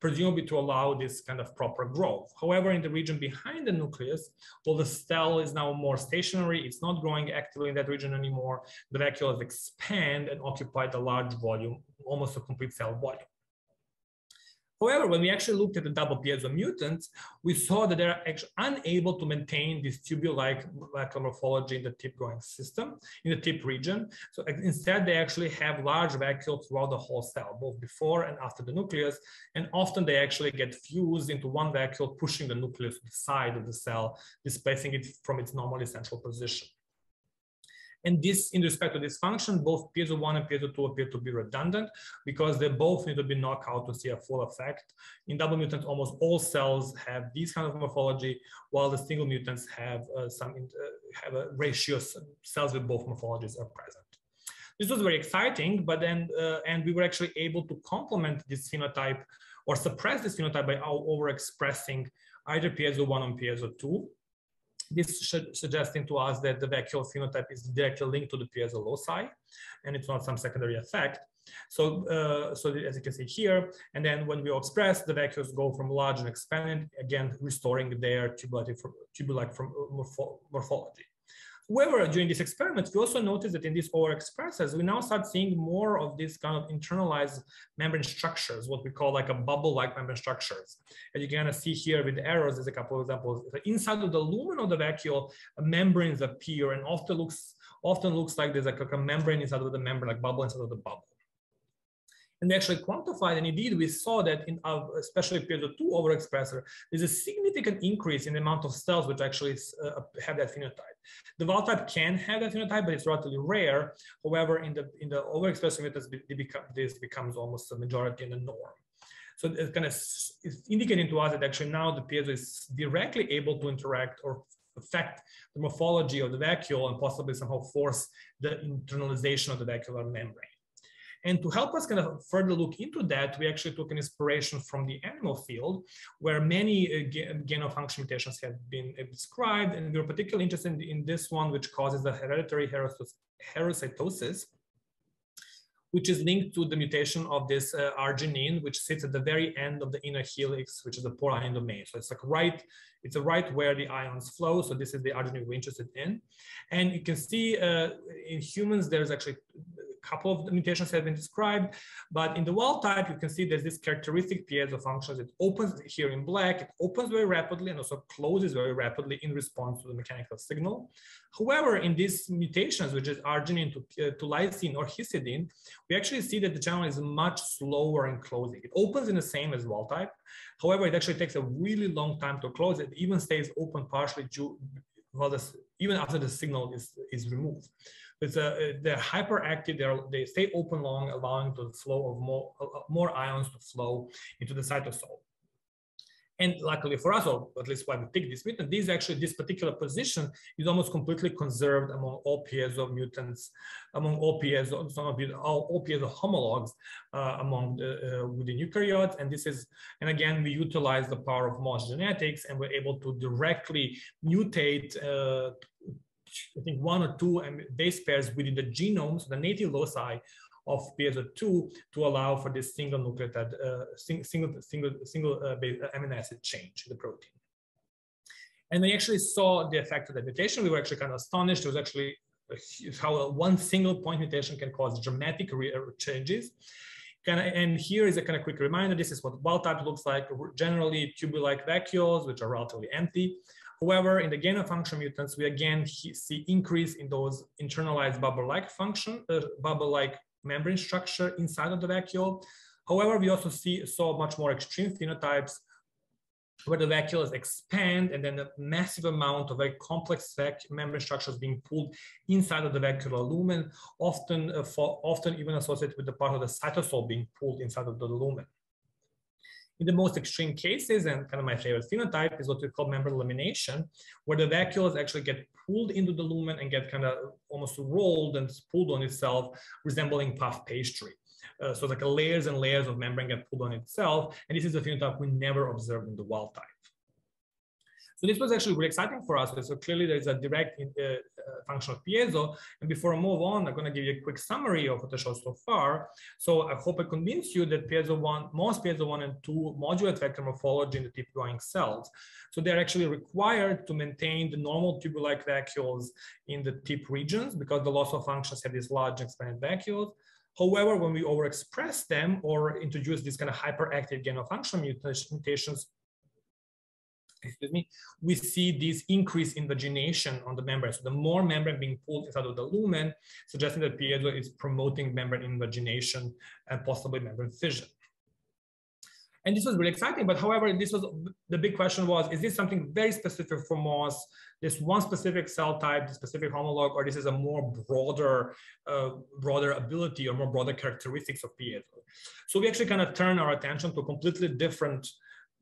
presumably to allow this kind of proper growth. However, in the region behind the nucleus, well, the cell is now more stationary. It's not growing actively in that region anymore. The vacuoles expand and occupy the large volume, almost a complete cell volume. However, when we actually looked at the double piezo mutants, we saw that they're actually unable to maintain this tubule-like vacuolar morphology in the tip growing system, in the tip region. So instead, they actually have large vacuoles throughout the whole cell, both before and after the nucleus. And often they actually get fused into one vacuole, pushing the nucleus to the side of the cell, displacing it from its normally central position. And this, in respect to this function, both piezo 1 and piezo 2 appear to be redundant because they both need to be knocked out to see a full effect. In double mutants, almost all cells have these kind of morphology, while the single mutants have uh, some uh, have a ratio cells with both morphologies are present. This was very exciting, but then, uh, and we were actually able to complement this phenotype or suppress this phenotype by overexpressing either piezo 1 or piezo 2 this should suggesting to us that the vacuole phenotype is directly linked to the piezo loci, and it's not some secondary effect. So, uh, so as you can see here, and then when we express, the vacuoles go from large and expanded, again, restoring their tubular-like morphology. However, during these experiments, we also noticed that in these overexpressors, we now start seeing more of these kind of internalized membrane structures, what we call like a bubble-like membrane structures. As you can see here with arrows, there's a couple of examples. Inside of the lumen of the vacuole, membranes appear and often looks often looks like there's like a membrane inside of the membrane, like bubble inside of the bubble. And we actually quantified, and indeed we saw that in our, especially piezo 2 overexpressor, there's a significant increase in the amount of cells which actually uh, have that phenotype. The wild type can have that phenotype, but it's relatively rare. However, in the in the overexpressor become, this becomes almost a majority in the norm. So it's kind of it's indicating to us that actually now the piezo is directly able to interact or affect the morphology of the vacuole and possibly somehow force the internalization of the vacuolar membrane. And to help us kind of further look into that, we actually took an inspiration from the animal field, where many uh, gain of function mutations have been described. And we are particularly interested in this one, which causes the hereditary xerocytosis, which is linked to the mutation of this uh, arginine, which sits at the very end of the inner helix, which is the polar ion domain. So it's like right, it's right where the ions flow. So this is the arginine we're interested in. And you can see uh, in humans, there's actually couple of mutations have been described, but in the wild type, you can see there's this characteristic piezo function—it opens here in black, it opens very rapidly and also closes very rapidly in response to the mechanical signal. However, in these mutations, which is arginine to, uh, to lysine or histidine, we actually see that the channel is much slower in closing. It opens in the same as wild type. However, it actually takes a really long time to close. It even stays open partially due, well, this, even after the signal is, is removed. It's a, they're hyperactive. They're, they stay open long, allowing the flow of more, uh, more ions to flow into the cytosol. And luckily for us, or at least why we picked this mutant, this actually, this particular position is almost completely conserved among all piezo mutants, among all piezo, some of you, all, all piezo homologs uh, among the, uh, within eukaryotes. And this is, and again, we utilize the power of moss genetics and we're able to directly mutate uh, I think one or two base pairs within the genomes, the native loci of piezo2 to allow for this single nucleotide, uh, sing, single, single, single uh, base, uh, amino acid change in the protein. And we actually saw the effect of the mutation. We were actually kind of astonished. It was actually how one single point mutation can cause dramatic uh, changes. And here is a kind of quick reminder. This is what wild type looks like. Generally, tubule-like vacuoles, which are relatively empty. However, in the gain of function mutants, we again see increase in those internalized bubble-like function, uh, bubble-like membrane structure inside of the vacuole. However, we also see so much more extreme phenotypes where the vacuoles expand and then a massive amount of very complex membrane structures being pulled inside of the vacuolar lumen, often, uh, for, often even associated with the part of the cytosol being pulled inside of the lumen. In the most extreme cases, and kind of my favorite phenotype is what we call membrane lamination, where the vacuoles actually get pulled into the lumen and get kind of almost rolled and pulled on itself, resembling puff pastry. Uh, so like layers and layers of membrane get pulled on itself. And this is a phenotype we never observed in the wild type. So this was actually really exciting for us. So clearly there's a direct uh, uh, function of piezo. And before I move on, I'm gonna give you a quick summary of what I showed so far. So I hope I convinced you that piezo one, most piezo one and two modulate vector morphology in the tip growing cells. So they're actually required to maintain the normal tubule-like vacuoles in the tip regions because the loss of functions have these large expanded vacuoles. However, when we overexpress them or introduce these kind of hyperactive gain of function mutations, excuse me, we see this increase in vagination on the membrane. So the more membrane being pulled inside of the lumen, suggesting that piezo is promoting membrane invagination and possibly membrane fission. And this was really exciting. But however, this was the big question was, is this something very specific for moss, this one specific cell type, the specific homolog, or this is a more broader, uh, broader ability or more broader characteristics of piezo? So we actually kind of turn our attention to a completely different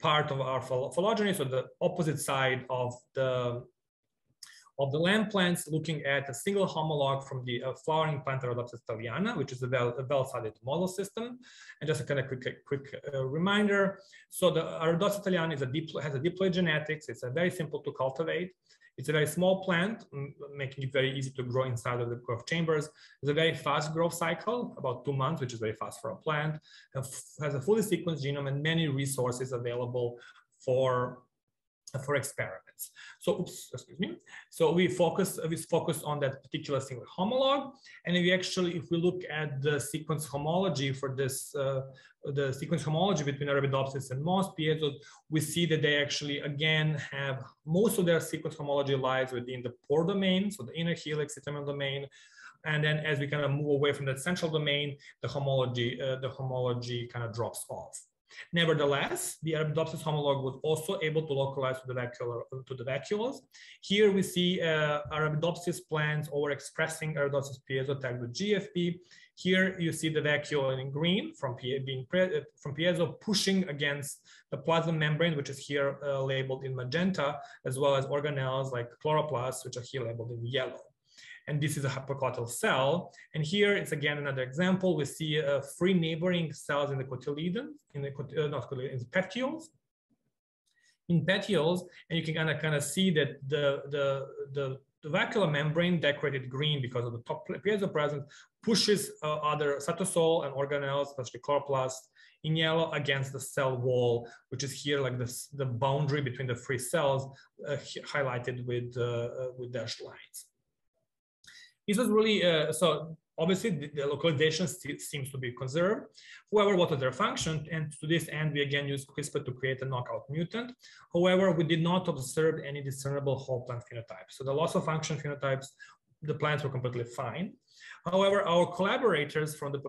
part of our phylogeny, so the opposite side of the of the land plants, looking at a single homolog from the uh, flowering plant Arabidopsis thaliana, which is a well-studied well model system. And just a kind of quick, quick uh, reminder. So the Arabidopsis thaliana is a has a diploid genetics. It's a very simple to cultivate. It's a very small plant, making it very easy to grow inside of the growth chambers. It's a very fast growth cycle, about two months, which is very fast for a plant. It has a fully sequenced genome and many resources available for for experiments. So, oops, excuse me. So we focus we focus on that particular single homolog, and we actually, if we look at the sequence homology for this, uh, the sequence homology between Arabidopsis and moss piezos, we see that they actually again have most of their sequence homology lies within the pore domain, so the inner helix, epithelial domain. And then as we kind of move away from that central domain, the homology, uh, the homology kind of drops off. Nevertheless, the Arabidopsis homolog was also able to localize to the, vacuolar, to the vacuoles. Here we see uh, Arabidopsis plants overexpressing Arabidopsis piezo tagged with GFP. Here you see the vacuole in green from, being uh, from piezo pushing against the plasma membrane, which is here uh, labeled in magenta, as well as organelles like chloroplasts, which are here labeled in yellow and this is a hypocotyl cell. And here it's again another example. We see uh, three neighboring cells in the cotyledon, in the uh, not cotyledon, in the petioles. In petioles, and you can kind of kind of see that the the the the vacuolar membrane decorated green because of the top piezo presence pushes uh, other cytosol and organelles, especially chloroplasts, in yellow against the cell wall, which is here like this, the boundary between the three cells uh, highlighted with, uh, uh with dashed lines. This was really, uh, so obviously the, the localization seems to be conserved. However, what was their function? And to this end, we again used CRISPR to create a knockout mutant. However, we did not observe any discernible whole plant phenotypes. So the loss of function phenotypes, the plants were completely fine. However, our collaborators from the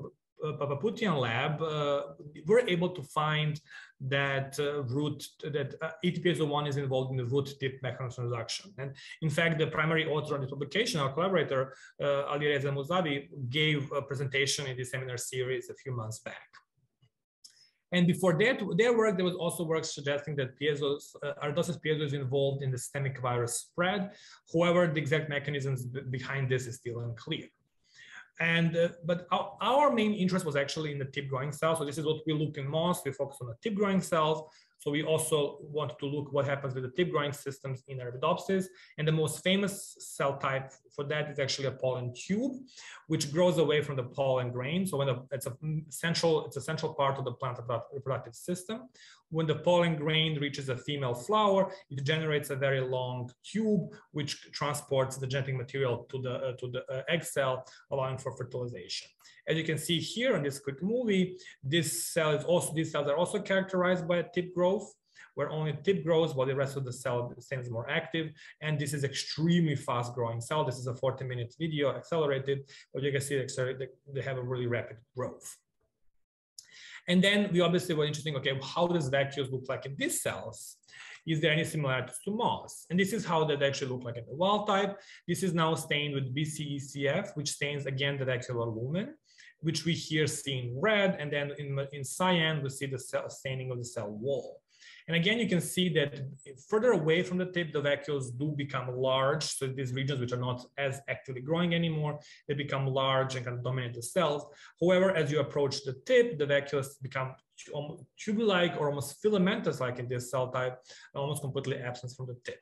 Patapoutian lab uh, were able to find that uh, root that uh, AtPIEZO1 is involved in the root tip mechanotransduction. And in fact, the primary author on this publication, our collaborator, uh, Alireza Mousavi, gave a presentation in the seminar series a few months back. And before that, their work, there was also work suggesting that piezos, uh, Arabidopsis piezo is involved in the systemic virus spread. However, the exact mechanisms behind this is still unclear. And uh, but our, our, main interest was actually in the tip growing cells. So this is what we look in moss. We focus on the tip growing cells. So we also wanted to look what happens with the tip growing systems in Arabidopsis. And the most famous cell type for that is actually a pollen tube, which grows away from the pollen grain. So when it's a central, it's a central part of the plant reproductive system. When the pollen grain reaches a female flower, it generates a very long tube, which transports the genetic material to the, uh, to the uh, egg cell, allowing for fertilization. As you can see here in this quick movie, this cell is also, these cells are also characterized by a tip growth where only tip grows while the rest of the cell stays more active. And this is extremely fast growing cell. This is a 40 minute video accelerated, but you can see they have a really rapid growth. And then we obviously were interested, okay, how does vacuoles look like in these cells? Is there any similarities to moss? And this is how that actually look like in the wild type. This is now stained with BCECF, which stains again the vacuolar lumen, which we here see in red. And then in, in cyan, we see the cell, staining of the cell wall. And again, you can see that further away from the tip, the vacuoles do become large. So these regions which are not as actively growing anymore, they become large and kind of dominate the cells. However, as you approach the tip, the vacuoles become tube-like or almost filamentous-like in this cell type, almost completely absent from the tip.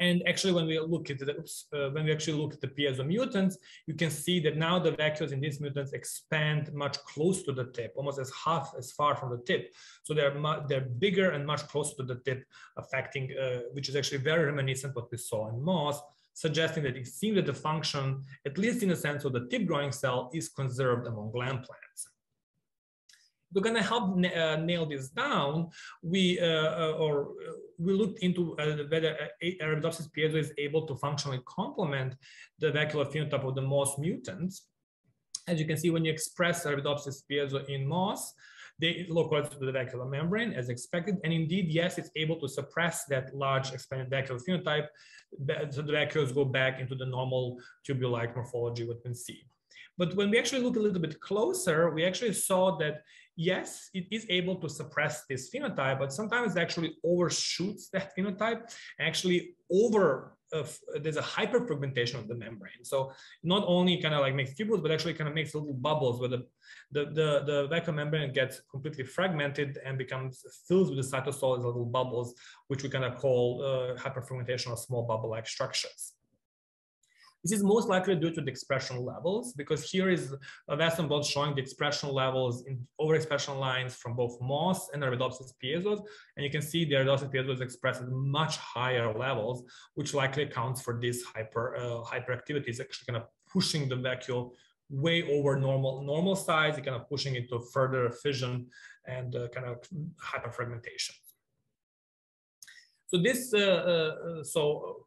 And actually, when we look at the oops, uh, when we actually look at the piezo mutants, you can see that now the vacuoles in these mutants expand much close to the tip, almost as half as far from the tip. So they're they're bigger and much closer to the tip, affecting uh, which is actually very reminiscent what we saw in moss, suggesting that it seems that the function, at least in the sense of the tip growing cell, is conserved among land plants. We're going to help uh, nail this down. We uh, uh or we looked into whether Arabidopsis piezo is able to functionally complement the vacuolar phenotype of the moss mutants. As you can see, when you express Arabidopsis piezo in moss, they localize to the vacuolar membrane as expected. And indeed, yes, it's able to suppress that large expanded vacuolar phenotype. So the vacuoles go back into the normal tubule-like morphology we can see. But when we actually look a little bit closer, we actually saw that yes, it is able to suppress this phenotype, but sometimes it actually overshoots that phenotype, actually over of there's a hyperfragmentation of the membrane. So not only kind of like makes fibrils, but actually kind of makes little bubbles where the the the, the vacuum membrane gets completely fragmented and becomes filled with the cytosol as little bubbles, which we kind of call uh, hyperfragmentation or small bubble-like structures. This is most likely due to the expression levels because here is a Western blot showing the expression levels in overexpression lines from both moss and Arabidopsis piezos. And you can see the Arabidopsis piezo is expressed at much higher levels, which likely accounts for this hyper uh, hyperactivity. It's actually kind of pushing the vacuole way over normal normal size, kind of pushing it to further fission and uh, kind of hyperfragmentation. So this, uh, uh so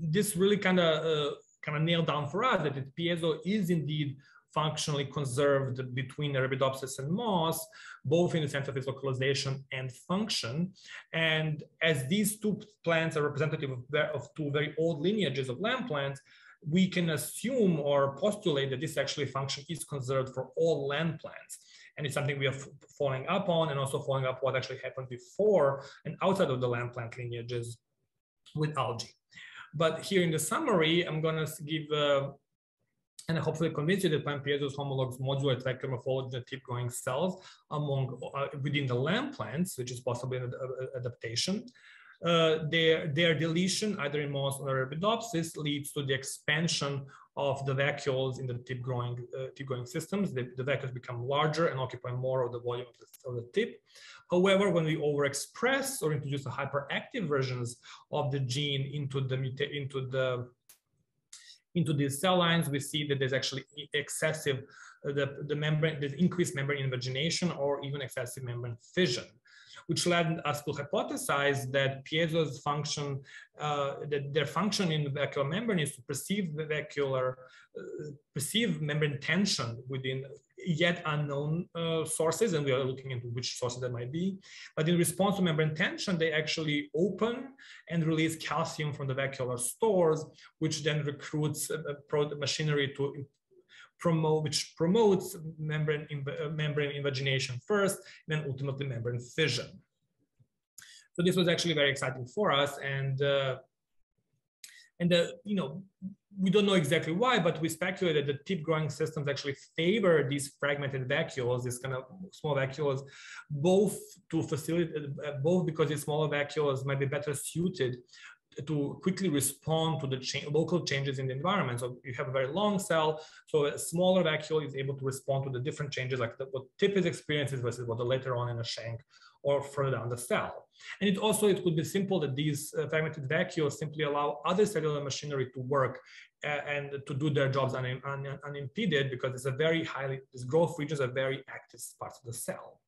this really kind of uh, kind of nailed down for us that the piezo is indeed functionally conserved between Arabidopsis and moss, both in the sense of its localization and function. And as these two plants are representative of, of two very old lineages of land plants, we can assume or postulate that this actually function is conserved for all land plants. And it's something we are following up on and also following up what actually happened before and outside of the land plant lineages with algae. But here in the summary, I'm going to give uh, and hopefully convince you that plant piezos homologs modulate vector morphology and tip growing cells among uh, within the land plants, which is possibly an adaptation. Uh, their, their deletion, either in moss or Arabidopsis, leads to the expansion of the vacuoles in the tip growing, uh, tip growing systems. The, the vacuoles become larger and occupy more of the volume of the, of the tip. However, when we overexpress or introduce the hyperactive versions of the gene into the, into the into these cell lines, we see that there's actually excessive, uh, the, the membrane, there's increased membrane invagination or even excessive membrane fission which led us to hypothesize that piezo's function, uh, that their function in the vacuolar membrane is to perceive the vacuolar, uh, perceive membrane tension within yet unknown uh, sources, and we are looking into which sources that might be. But in response to membrane tension, they actually open and release calcium from the vacuolar stores, which then recruits machinery to which promotes membrane, uh, membrane invagination first, then ultimately membrane fission. So this was actually very exciting for us. And, uh, and the, you know, we don't know exactly why, but we speculate that the tip growing systems actually favor these fragmented vacuoles, these kind of small vacuoles, both to facilitate, uh, both because these smaller vacuoles might be better suited to quickly respond to the cha local changes in the environment. So you have a very long cell, so a smaller vacuole is able to respond to the different changes like the, what tip is experiences versus what the later on in a shank or further down the cell. And it also, it could be simple that these uh, fragmented vacuoles simply allow other cellular machinery to work uh, and to do their jobs un un unimpeded because it's a very highly, these growth regions are very active parts of the cell.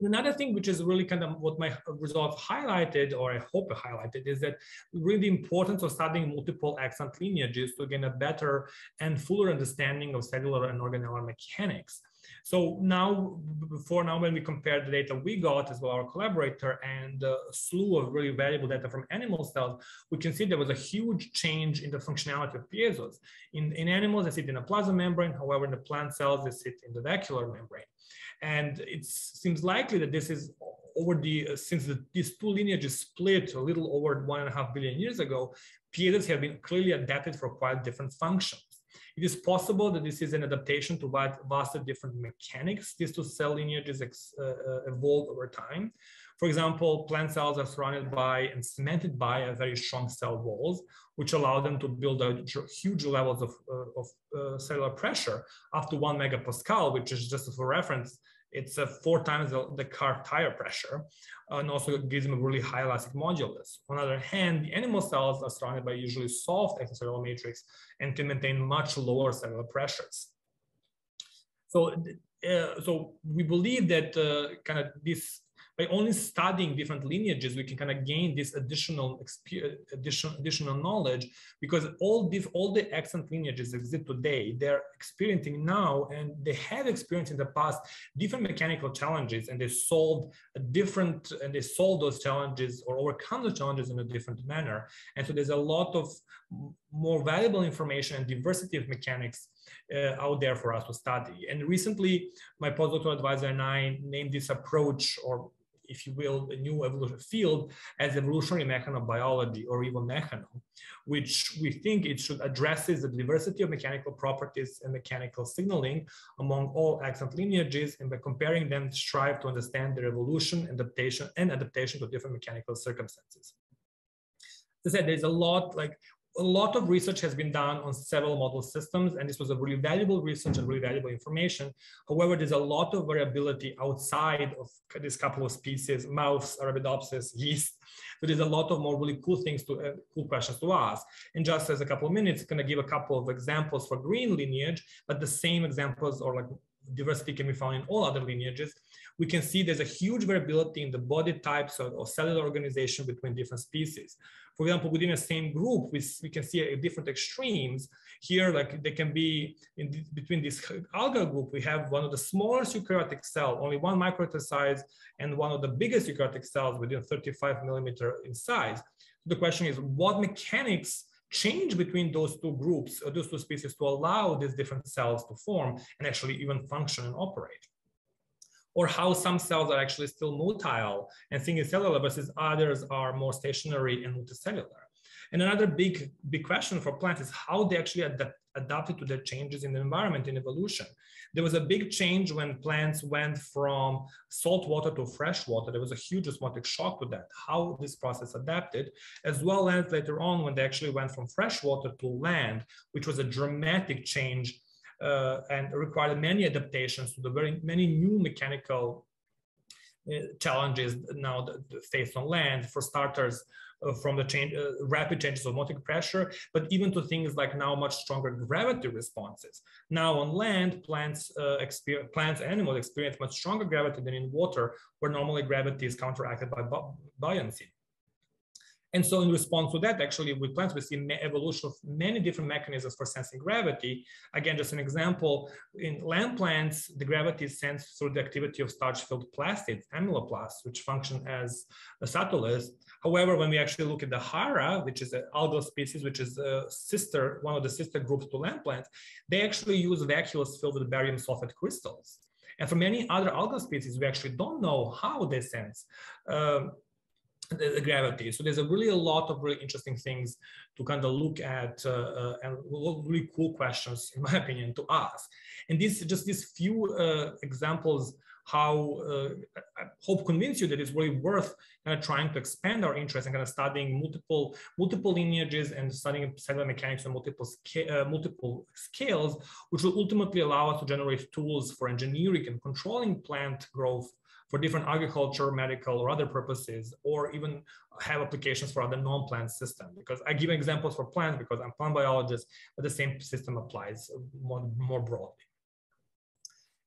Another thing which is really kind of what my results highlighted, or I hope highlighted, is that really the importance of studying multiple extant lineages to gain a better and fuller understanding of cellular and organellar mechanics. So now, before now, when we compare the data we got as well, our collaborator, and a slew of really valuable data from animal cells, we can see there was a huge change in the functionality of piezos. In, in animals, they sit in a plasma membrane. However, in the plant cells, they sit in the vacuolar membrane. And it seems likely that this is over the, uh, since the, these two lineages split a little over one and a half billion years ago, piezos have been clearly adapted for quite different functions. It is possible that this is an adaptation to vastly different mechanics these two cell lineages uh, uh, evolve over time. For example, plant cells are surrounded by and cemented by a very strong cell walls, which allow them to build out huge levels of, uh, of uh, cellular pressure up to one megapascal, which is just for reference, It's a four times the, the car tire pressure and also gives them a really high elastic modulus. On the other hand, the animal cells are surrounded by usually soft extracellular matrix and can maintain much lower cellular pressures. So, uh, so we believe that uh, kind of this by only studying different lineages, we can kind of gain this additional additional, additional knowledge because all these all the extant lineages exist today. They're experiencing now, and they have experienced in the past different mechanical challenges, and they solved a different and they solved those challenges or overcome the challenges in a different manner. And so there's a lot of more valuable information and diversity of mechanics uh, out there for us to study. And recently, my postdoctoral advisor and I named this approach or if you will, a new evolution field as evolutionary mechanobiology or even mechano, which we think it should addresses the diversity of mechanical properties and mechanical signaling among all extant lineages, and by comparing them, strive to understand their evolution, adaptation, and adaptation to different mechanical circumstances. As I said, there's a lot like a lot of research has been done on several model systems, and this was a really valuable research and really valuable information. However, there's a lot of variability outside of this couple of species, mouse, Arabidopsis, yeast. So there's a lot of more really cool things to, uh, cool questions to ask. And just as a couple of minutes, gonna give a couple of examples for green lineage, but the same examples or like diversity can be found in all other lineages we can see there's a huge variability in the body types or, or, cellular organization between different species. For example, within the same group, we, we can see uh, different extremes. Here, like they can be in between this algal group, we have one of the smallest eukaryotic cell, only one microliter size, and one of the biggest eukaryotic cells within 35 millimeter in size. The question is, what mechanics change between those two groups or those two species to allow these different cells to form and actually even function and operate? Or how some cells are actually still motile and single cellular versus others are more stationary and multicellular. And another big, big question for plants is how they actually adapt, adapted to the changes in the environment in evolution. There was a big change when plants went from salt water to fresh water. There was a huge osmotic shock to that, how this process adapted, as well as later on when they actually went from fresh water to land, which was a dramatic change and required many adaptations to the very many new mechanical uh, challenges now faced on land. For starters, uh, from the change, uh, rapid changes of osmotic pressure, but even to things like now much stronger gravity responses. Now on land, plants, uh, experience, plants and animals experience much stronger gravity than in water, where normally gravity is counteracted by bu buoyancy. And so in response to that, actually with plants, we see evolution of many different mechanisms for sensing gravity. Again, just an example, in land plants, the gravity is sensed through the activity of starch-filled plastids, amyloplasts, which function as a statolith. However, when we actually look at the Chara, which is an algal species, which is a sister, one of the sister groups to land plants, they actually use vacuoles filled with barium sulfate crystals. And for many other algal species, we actually don't know how they sense. Um, the, gravity. So there's a really a lot of really interesting things to kind of look at uh, uh, and really cool questions, in my opinion, to ask. And these just these few uh, examples how uh, I hope convince you that it's really worth kind of trying to expand our interest and kind of studying multiple multiple lineages and studying cellular mechanics on multiple uh, multiple scales, which will ultimately allow us to generate tools for engineering and controlling plant growth for different agriculture, medical, or other purposes, or even have applications for other non-plant systems. Because I give examples for plants because I'm plant biologist, but the same system applies more, more broadly.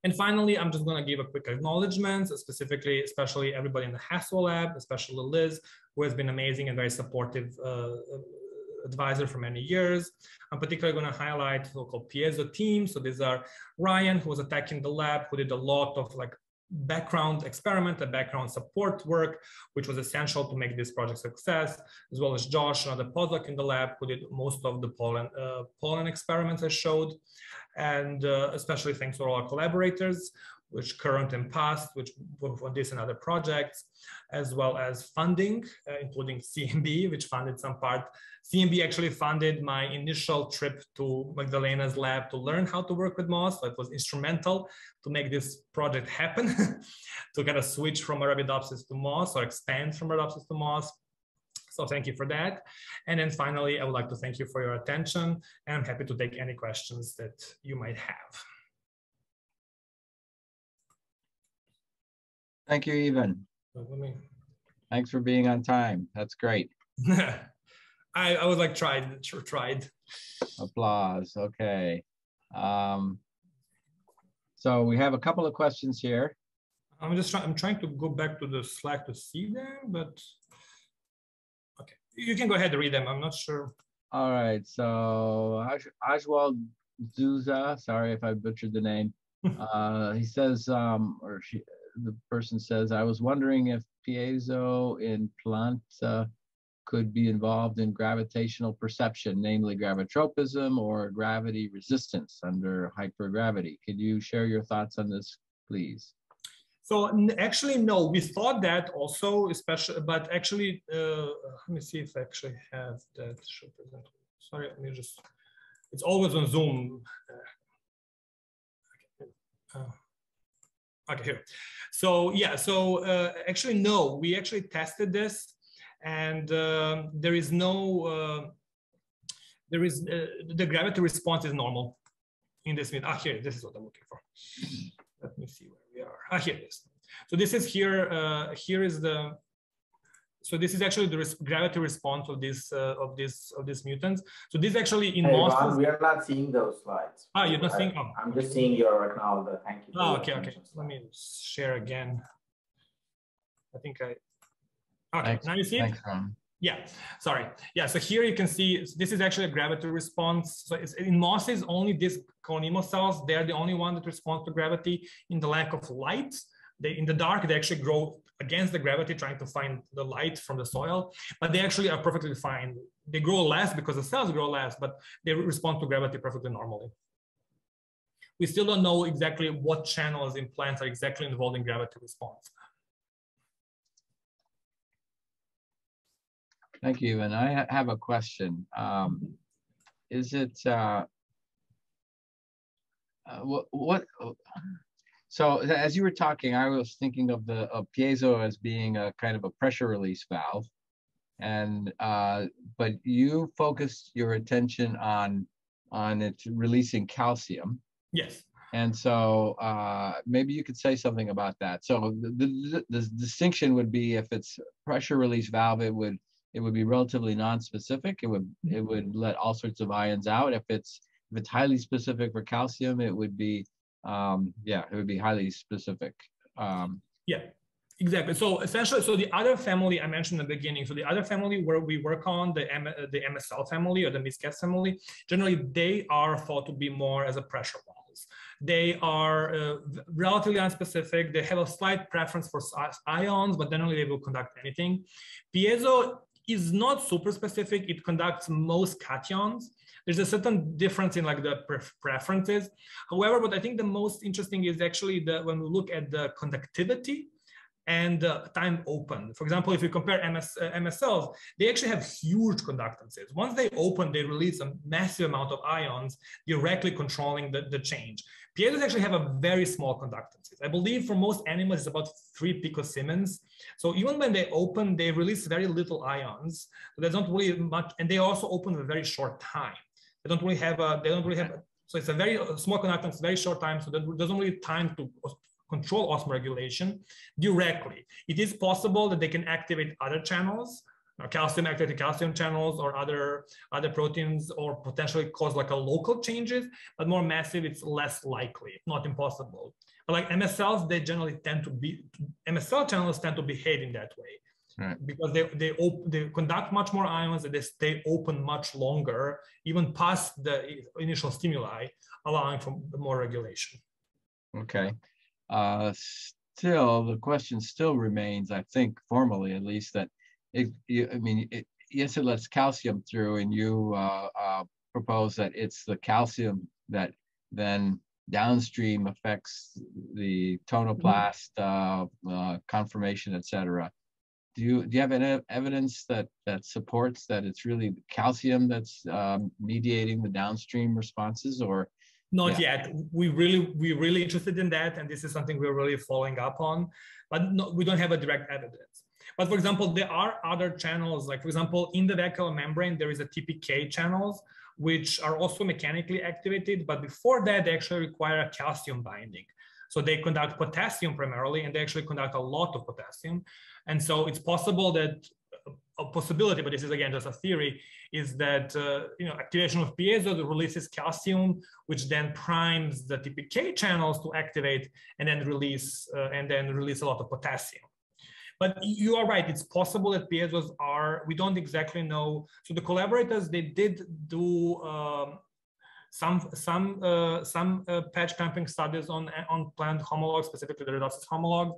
And finally, I'm just gonna give a quick acknowledgement, specifically, especially everybody in the Haswell lab, especially Liz, who has been amazing and very supportive uh, advisor for many years. I'm particularly going to highlight local Piezo team. So these are Ryan, who was attacking the lab, who did a lot of like background experiment and background support work, which was essential to make this project success, as well as Josh, another postdoc in the lab, who did most of the pollen, uh, pollen experiments I showed. And uh, especially thanks to all our collaborators, which current and past, which work on this and other projects, as well as funding, uh, including CEMB, which funded some part. CEMB actually funded my initial trip to Magdalena's lab to learn how to work with moss. So it was instrumental to make this project happen, to kind of switch from Arabidopsis to moss or expand from Arabidopsis to moss. So thank you for that. And then finally, I would like to thank you for your attention and I'm happy to take any questions that you might have. Thank you. Let me. Thanks for being on time. That's great. I, I was like tried, tried. Applause. Okay. Um, so we have a couple of questions here. I'm just trying. I'm trying to go back to the Slack to see them, but okay, you can go ahead and read them. I'm not sure. All right. So Oswald Zuza, sorry if I butchered the name. uh, he says, um, or she, the person says, I was wondering if piezo in planta could be involved in gravitational perception, namely gravitropism or gravity resistance under hypergravity. Could you share your thoughts on this, please? So actually, no, we thought that also, especially, but actually, uh, let me see if I actually have that. Sorry, let me just, it's always on Zoom. Uh, okay, here. So yeah, so uh, actually, no, we actually tested this and uh, there is no, uh, there is, uh, the gravity response is normal in this. mean. Ah, here, this is what I'm looking for. Let me see where we are. Ah, here it is. So this is here, uh, here is the, so this is actually the res gravity response of this uh, of this of these mutants. So this actually in hey, Ron, we are not seeing those slides. Ah, you're not seeing. Oh. I'm just seeing your acknowledge. Thank you. Oh, okay, okay. Let me share again. I think I. Okay, Thanks. now you see Thanks, it. Ron. Yeah, sorry. Yeah, so here you can see this is actually a gravity response. So it's, in mosses, only these caulonemal cells, they're the only one that responds to gravity in the lack of light. They, in the dark, they actually grow against the gravity, trying to find the light from the soil, but they actually are perfectly fine. They grow less because the cells grow less, but they respond to gravity perfectly normally. We still don't know exactly what channels in plants are exactly involved in gravity response. Thank you. And I have a question. Um, is it, uh, uh, what, what, so as you were talking, I was thinking of the of piezo as being a kind of a pressure release valve. And, uh, but you focused your attention on, on it releasing calcium. Yes. And so uh, maybe you could say something about that. So the, the, the distinction would be if it's pressure release valve, it would it would be relatively non-specific. It would it would let all sorts of ions out. If it's if it's highly specific for calcium, it would be um, yeah, it would be highly specific. Um, yeah, exactly. So essentially, so the other family I mentioned in the beginning, so the other family where we work on the M, the MSL family or the MscS family, generally they are thought to be more as a pressure valves. They are uh, relatively unspecific. They have a slight preference for ions, but generally they will conduct anything. Piezo is not super specific. It conducts most cations. There's a certain difference in like the preferences. However, what I think the most interesting is actually the when we look at the conductivity and uh, time open. For example, if you compare MS, uh, MSLs, they actually have huge conductances. Once they open, they release a massive amount of ions directly controlling the, the change. Piezos actually have a very small conductances. I believe for most animals, it's about three picosiemens. So even when they open, they release very little ions. So there's not really much, and they also open a very short time. They don't really have a, they don't really have, a, so it's a very small conductance, very short time. So there's only time to control osmoregulation directly. It is possible that they can activate other channels, uh, calcium activated calcium channels or other other proteins or potentially cause like a local changes but more massive it's less likely not impossible but like msls they generally tend to be msl channels tend to behave in that way Right. because they they op- they conduct much more ions and they stay open much longer even past the initial stimuli allowing for more regulation okay uh, still the question still remains i think formally at least that it, you, I mean, it, yes, it lets calcium through, and you uh, uh, propose that it's the calcium that then downstream affects the tonoplast uh, uh, conformation, et cetera. Do you do you have any evidence that that supports that it's really calcium that's um, mediating the downstream responses, or not yeah. yet. We really we're really interested in that, and this is something we're really following up on, but no, we don't have a direct evidence. But for example, there are other channels, like for example, in the vacuole membrane, there is a TPK channels, which are also mechanically activated. But before that, they actually require a calcium binding. So they conduct potassium primarily, and they actually conduct a lot of potassium. And so it's possible that a possibility, but this is again just a theory, is that uh, you know activation of piezo releases calcium, which then primes the TPK channels to activate and then release uh, and then release a lot of potassium. But you are right; it's possible that piezos are. We don't exactly know. So the collaborators they did do. Um, some some uh, some uh, patch clamping studies on on plant homologs, specifically the Arabidopsis homolog,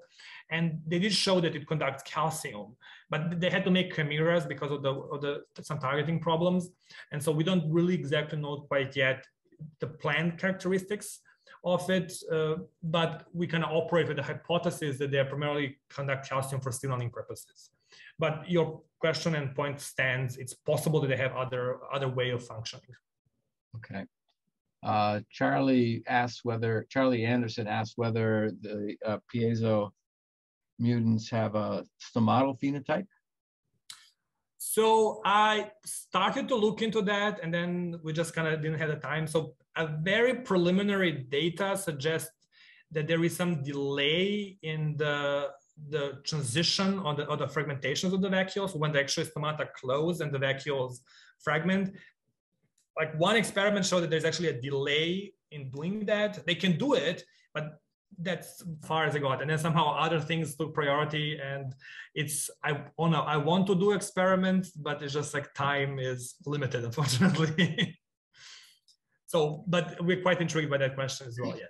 and they did show that it conducts calcium, but they had to make chimeras because of the, of the some targeting problems, and so we don't really exactly know quite yet the plant characteristics of it, uh, but we can operate with the hypothesis that they primarily conduct calcium for signaling purposes. But your question and point stands. It's possible that they have other other way of functioning. Okay. Uh, Charlie asked whether, Charlie Anderson asked whether the uh, piezo mutants have a stomatal phenotype. So I started to look into that and then we just kind of didn't have the time. So a very preliminary data suggests that there is some delay in the the transition or the, or the fragmentations of the vacuoles when the actual stomata close and the vacuoles fragment like one experiment showed that there's actually a delay in doing that. They can do it, but that's far as I got. And then somehow other things took priority. And it's I oh no, I want to do experiments, but it's just like time is limited, unfortunately. so, but we're quite intrigued by that question as well, yes.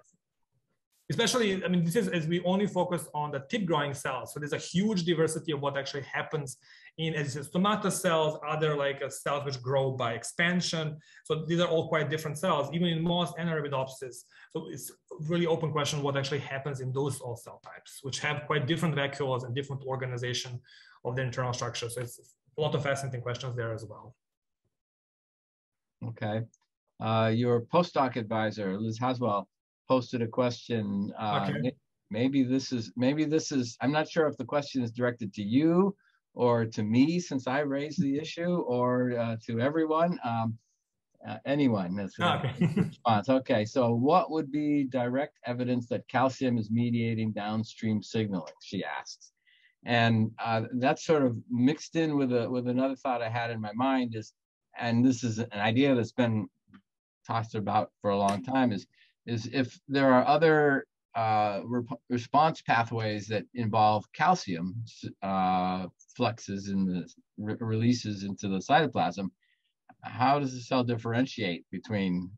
Especially, I mean, this is as we only focus on the tip growing cells. So there's a huge diversity of what actually happens in as stomata cells, other like uh, cells which grow by expansion. So these are all quite different cells, even in moss and Arabidopsis. So it's really open question what actually happens in those all cell types, which have quite different vacuoles and different organization of the internal structure. So it's a lot of fascinating questions there as well. Okay. Uh, your postdoc advisor, Liz Haswell, posted a question. Uh, okay. Maybe this is, maybe this is, I'm not sure if the question is directed to you or to me since I raised the issue or uh, to everyone, um, uh, anyone that's okay. response. Okay, so what would be direct evidence that calcium is mediating downstream signaling, she asks. And uh, that's sort of mixed in with a with another thought I had in my mind is, and this is an idea that's been talked about for a long time, is is if there are other uh, re response pathways that involve calcium uh, fluxes and re releases into the cytoplasm, how does the cell differentiate between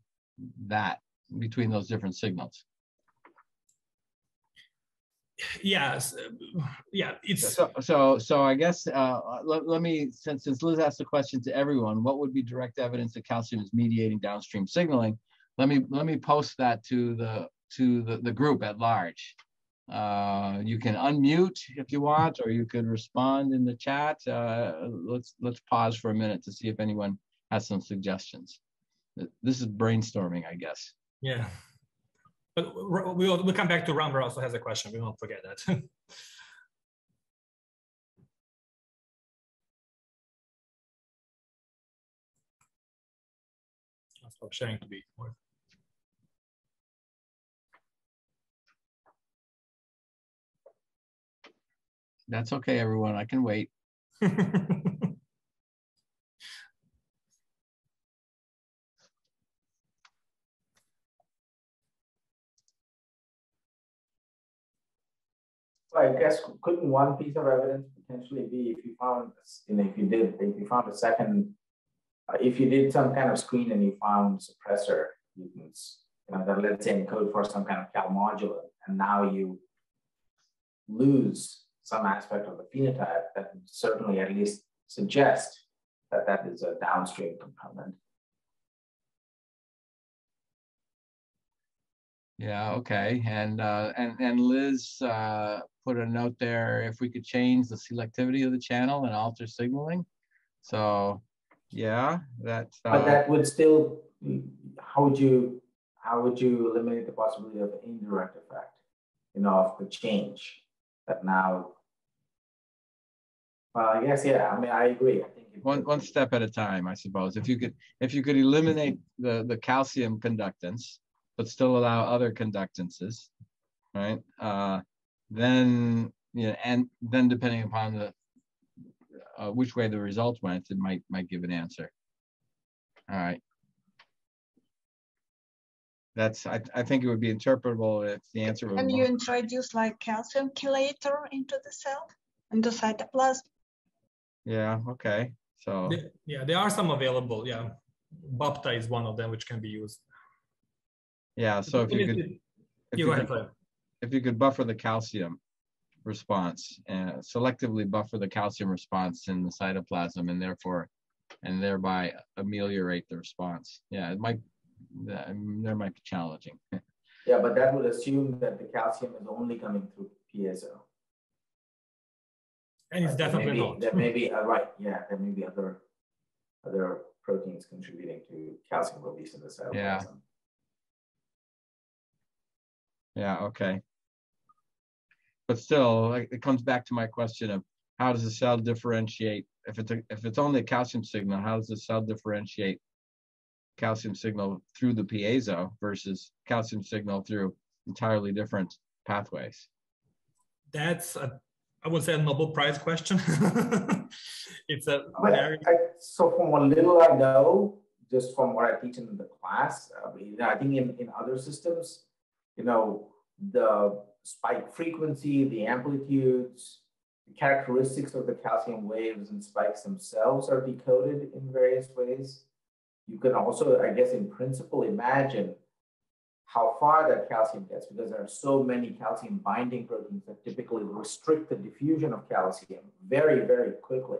that, between those different signals? Yes, yeah, it's so. So, so I guess uh, let, let me since since Liz asked the question to everyone, what would be direct evidence that calcium is mediating downstream signaling? Let me let me post that to the to the, the group at large. Uh, you can unmute if you want, or you could respond in the chat. Uh, let's let's pause for a minute to see if anyone has some suggestions. This is brainstorming, I guess. Yeah, but we'll we'll come back to Ramber also has a question. We won't forget that. I'll stop sharing to be more. That's okay, everyone. I can wait. I guess couldn't one piece of evidence potentially be if you found, you know, if you did, if you found a second, uh, if you did some kind of screen and you found suppressor mutants, you know, that let's say encode for some kind of cal module, and now you lose some aspect of the phenotype that certainly at least suggest that that is a downstream component. Yeah, okay. And uh, and and Liz uh, put a note there if we could change the selectivity of the channel and alter signaling. So yeah, that's uh, But that would still how would you how would you eliminate the possibility of an indirect effect, you know, of the change that now well, I guess yeah. I mean, I agree. I think one one step at a time, I suppose. If you could if you could eliminate the the calcium conductance, but still allow other conductances, right? Uh, then you know, and then depending upon the uh, which way the result went, it might might give an answer. All right. That's I, I think it would be interpretable if the answer was. And you introduce like calcium chelator into the cell, into cytoplasm. Yeah. Okay. So. Yeah, there are some available. Yeah, BAPTA is one of them which can be used. Yeah. So if you could. If you, you ahead, could, if you could buffer the calcium response and selectively buffer the calcium response in the cytoplasm and therefore and thereby ameliorate the response. Yeah, it might that, might be challenging. yeah, but that would assume that the calcium is only coming through piezo. And it's definitely maybe, not. There may be uh, right. Yeah, there may be other other proteins contributing to calcium release in the cell. Yeah. Yeah. Okay. But still, it comes back to my question of how does the cell differentiate if it's a, if it's only a calcium signal? How does the cell differentiate calcium signal through the piezo versus calcium signal through entirely different pathways? That's a, I would say a Nobel Prize question. it's a very... I, so from what little I know, just from what I teach in the class, uh, I, mean, I think in, in other systems, you know, the spike frequency, the amplitudes, the characteristics of the calcium waves and spikes themselves are decoded in various ways. You can also, I guess, in principle, imagine how far that calcium gets because there are so many calcium binding proteins that typically restrict the diffusion of calcium very, very quickly.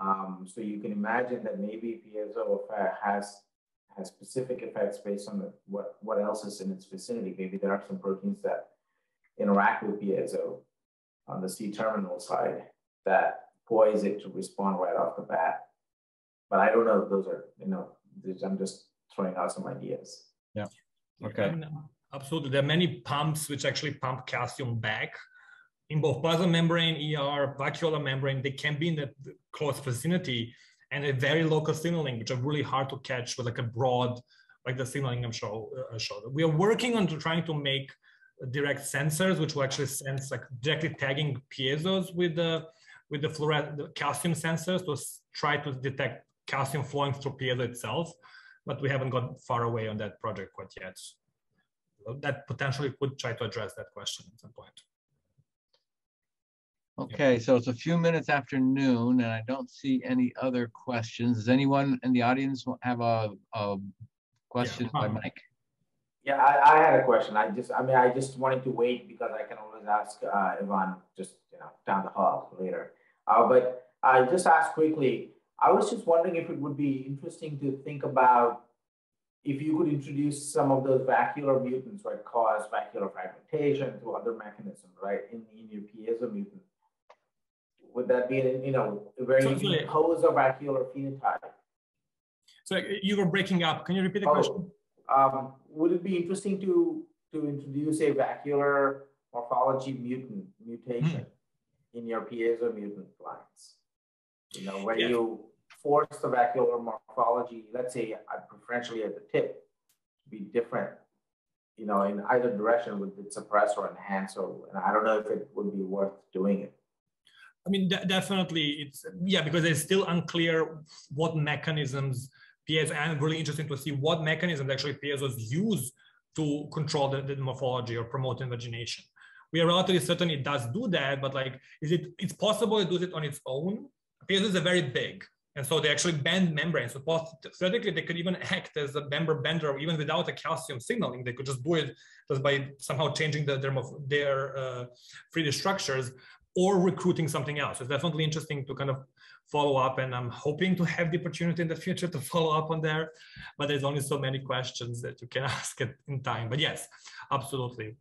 Um, so you can imagine that maybe piezo has has specific effects based on the, what, what else is in its vicinity. Maybe there are some proteins that interact with piezo on the C terminal side that poise it to respond right off the bat. But I don't know if those are, you know, I'm just throwing out some ideas. Yeah. Okay. I mean, absolutely. There are many pumps which actually pump calcium back in both plasma membrane, ER, vacuolar membrane. They can be in the close vicinity and a very local signaling, which are really hard to catch with like a broad, like the signaling I'm show, uh. We are working on trying to make direct sensors, which will actually sense like directly tagging piezos with the with the the calcium sensors to try to detect calcium flowing through piezo itself. But we haven't got far away on that project quite yet. That potentially could try to address that question at some point. Okay, so it's a few minutes after noon, and I don't see any other questions. Does anyone in the audience have a, a question yeah. by Mike? Yeah, I, I, had a question. I just, I mean, I just wanted to wait because I can always ask uh, Ivan just, you know, down the hall later. Uh, but I just asked quickly, I was just wondering if it would be interesting to think about if you could introduce some of those vacuolar mutants, right, cause vacuolar fragmentation through other mechanisms, right, in, in your piezo mutant. Would that be, you know, a very so, pose of vacuolar phenotype? So you were breaking up. Can you repeat the oh, question? Um, would it be interesting to, to introduce a vacuolar morphology mutant mutation mm. in your piezo mutant lines? You know, where yeah. you force the vacuolar morphology, let's say uh, preferentially at the tip, to be different, you know, in either direction with the suppress or enhance. So, and I don't know if it would be worth doing it. I mean, de definitely, it's yeah, because it's still unclear what mechanisms piezo, and really interesting to see what mechanisms actually piezos use to control the, the morphology or promote invagination. We are relatively certain it does do that, but like, is it, it's possible it does it on its own? Piezos are very big. And so they actually bend membranes. So theoretically, they could even act as a member bender, even without a calcium signaling. They could just do it just by somehow changing the, their, their uh, 3D structures or recruiting something else. It's definitely interesting to kind of follow up and i'm hoping to have the opportunity in the future to follow up on there but there's only so many questions that you can ask it in time but yes absolutely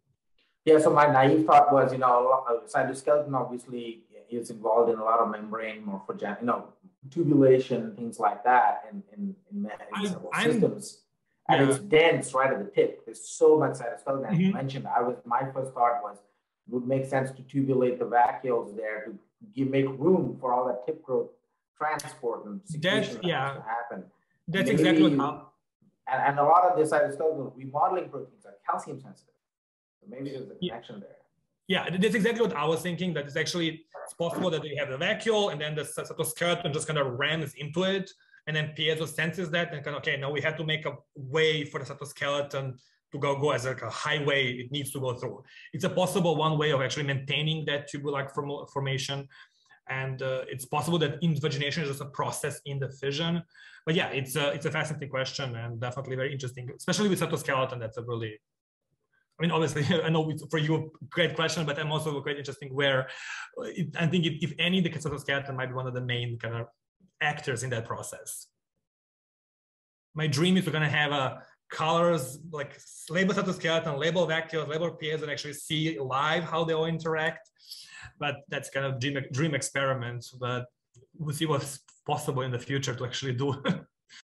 yeah so my naive thought was you know cytoskeleton obviously is involved in a lot of membrane morphogen you know tubulation things like that in in, in, in systems and yeah. it's dense right at the tip there's so much cytoskeleton mm-hmm. as you mentioned i was my first thought was it would make sense to tubulate the vacuoles there to give, make room for all that tip growth transport and that's, that yeah. to happen. That's Maybe, exactly what and, and a lot of this cytoskeletal remodeling proteins are calcium sensitive. So maybe there's a connection there. Yeah, that's exactly what I was thinking. That it's actually it's possible that you have the vacuole and then the cytoskeleton just kind of rams into it, and then piezo senses that and kind of okay, now we have to make a way for the cytoskeleton to go go as like a highway it needs to go through. It's a possible one way of actually maintaining that tubular formation. And uh, it's possible that invagination is just a process in the fission. But yeah, it's a, it's a fascinating question and definitely very interesting, especially with cytoskeleton. That's a really, I mean, obviously, I know for you, a great question, but I'm also quite interesting where it, I think if, any, the cytoskeleton might be one of the main kind of actors in that process. My dream is we're going to have a colors like label cytoskeleton, label vacuoles, label pairs, and actually see live how they all interact. But that's kind of dream, dream experiment. But we'll see what's possible in the future to actually do.